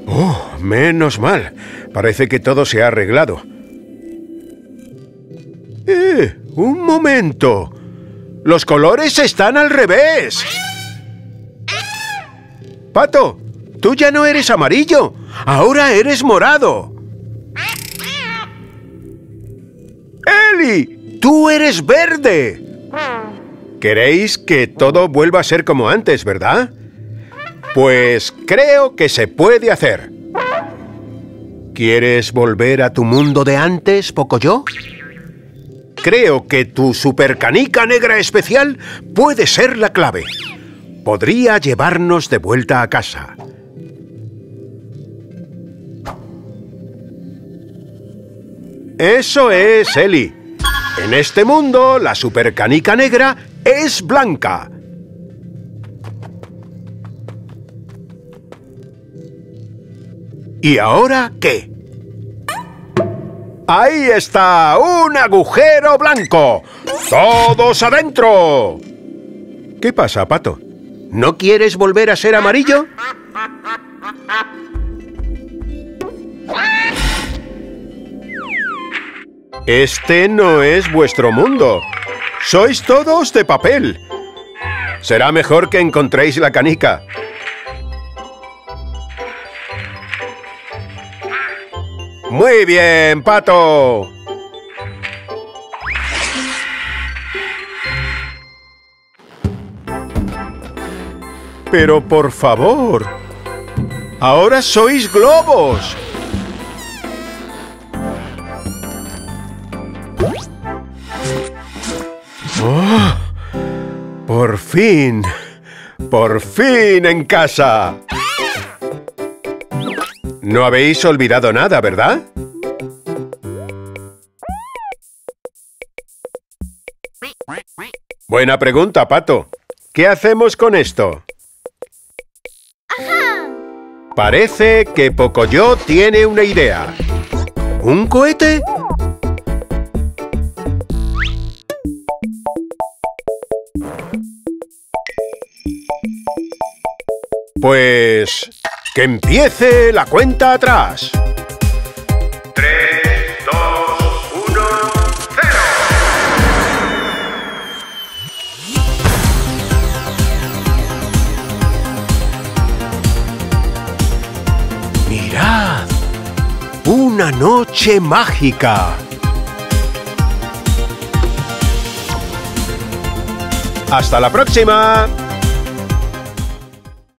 Oh, menos mal. Parece que todo se ha arreglado. ¡Eh! ¡Un momento! ¡Los colores están al revés! ¡Pato! Tú ya no eres amarillo. Ahora eres morado. ¡Eli! ¡Tú eres verde! Queréis que todo vuelva a ser como antes, ¿verdad? Pues creo que se puede hacer. ¿Quieres volver a tu mundo de antes, Pocoyo? Creo que tu supercanica negra especial puede ser la clave. Podría llevarnos de vuelta a casa. Eso es, Eli. En este mundo, la supercanica negra es blanca. ¿Y ahora qué? ¡Ahí está! ¡Un agujero blanco! ¡Todos adentro! ¿Qué pasa, Pato? ¿No quieres volver a ser amarillo? Este no es vuestro mundo. Sois todos de papel. Será mejor que encontréis la canica. Muy bien, Pato. Pero por favor, ahora sois globos. ¡Oh! Por fin, por fin en casa. No habéis olvidado nada, ¿verdad? Buena pregunta, Pato. ¿Qué hacemos con esto? Parece que Pocoyo tiene una idea. ¿Un cohete? Pues... ¡Que empiece la cuenta atrás! ¡Una noche mágica! ¡Hasta la próxima!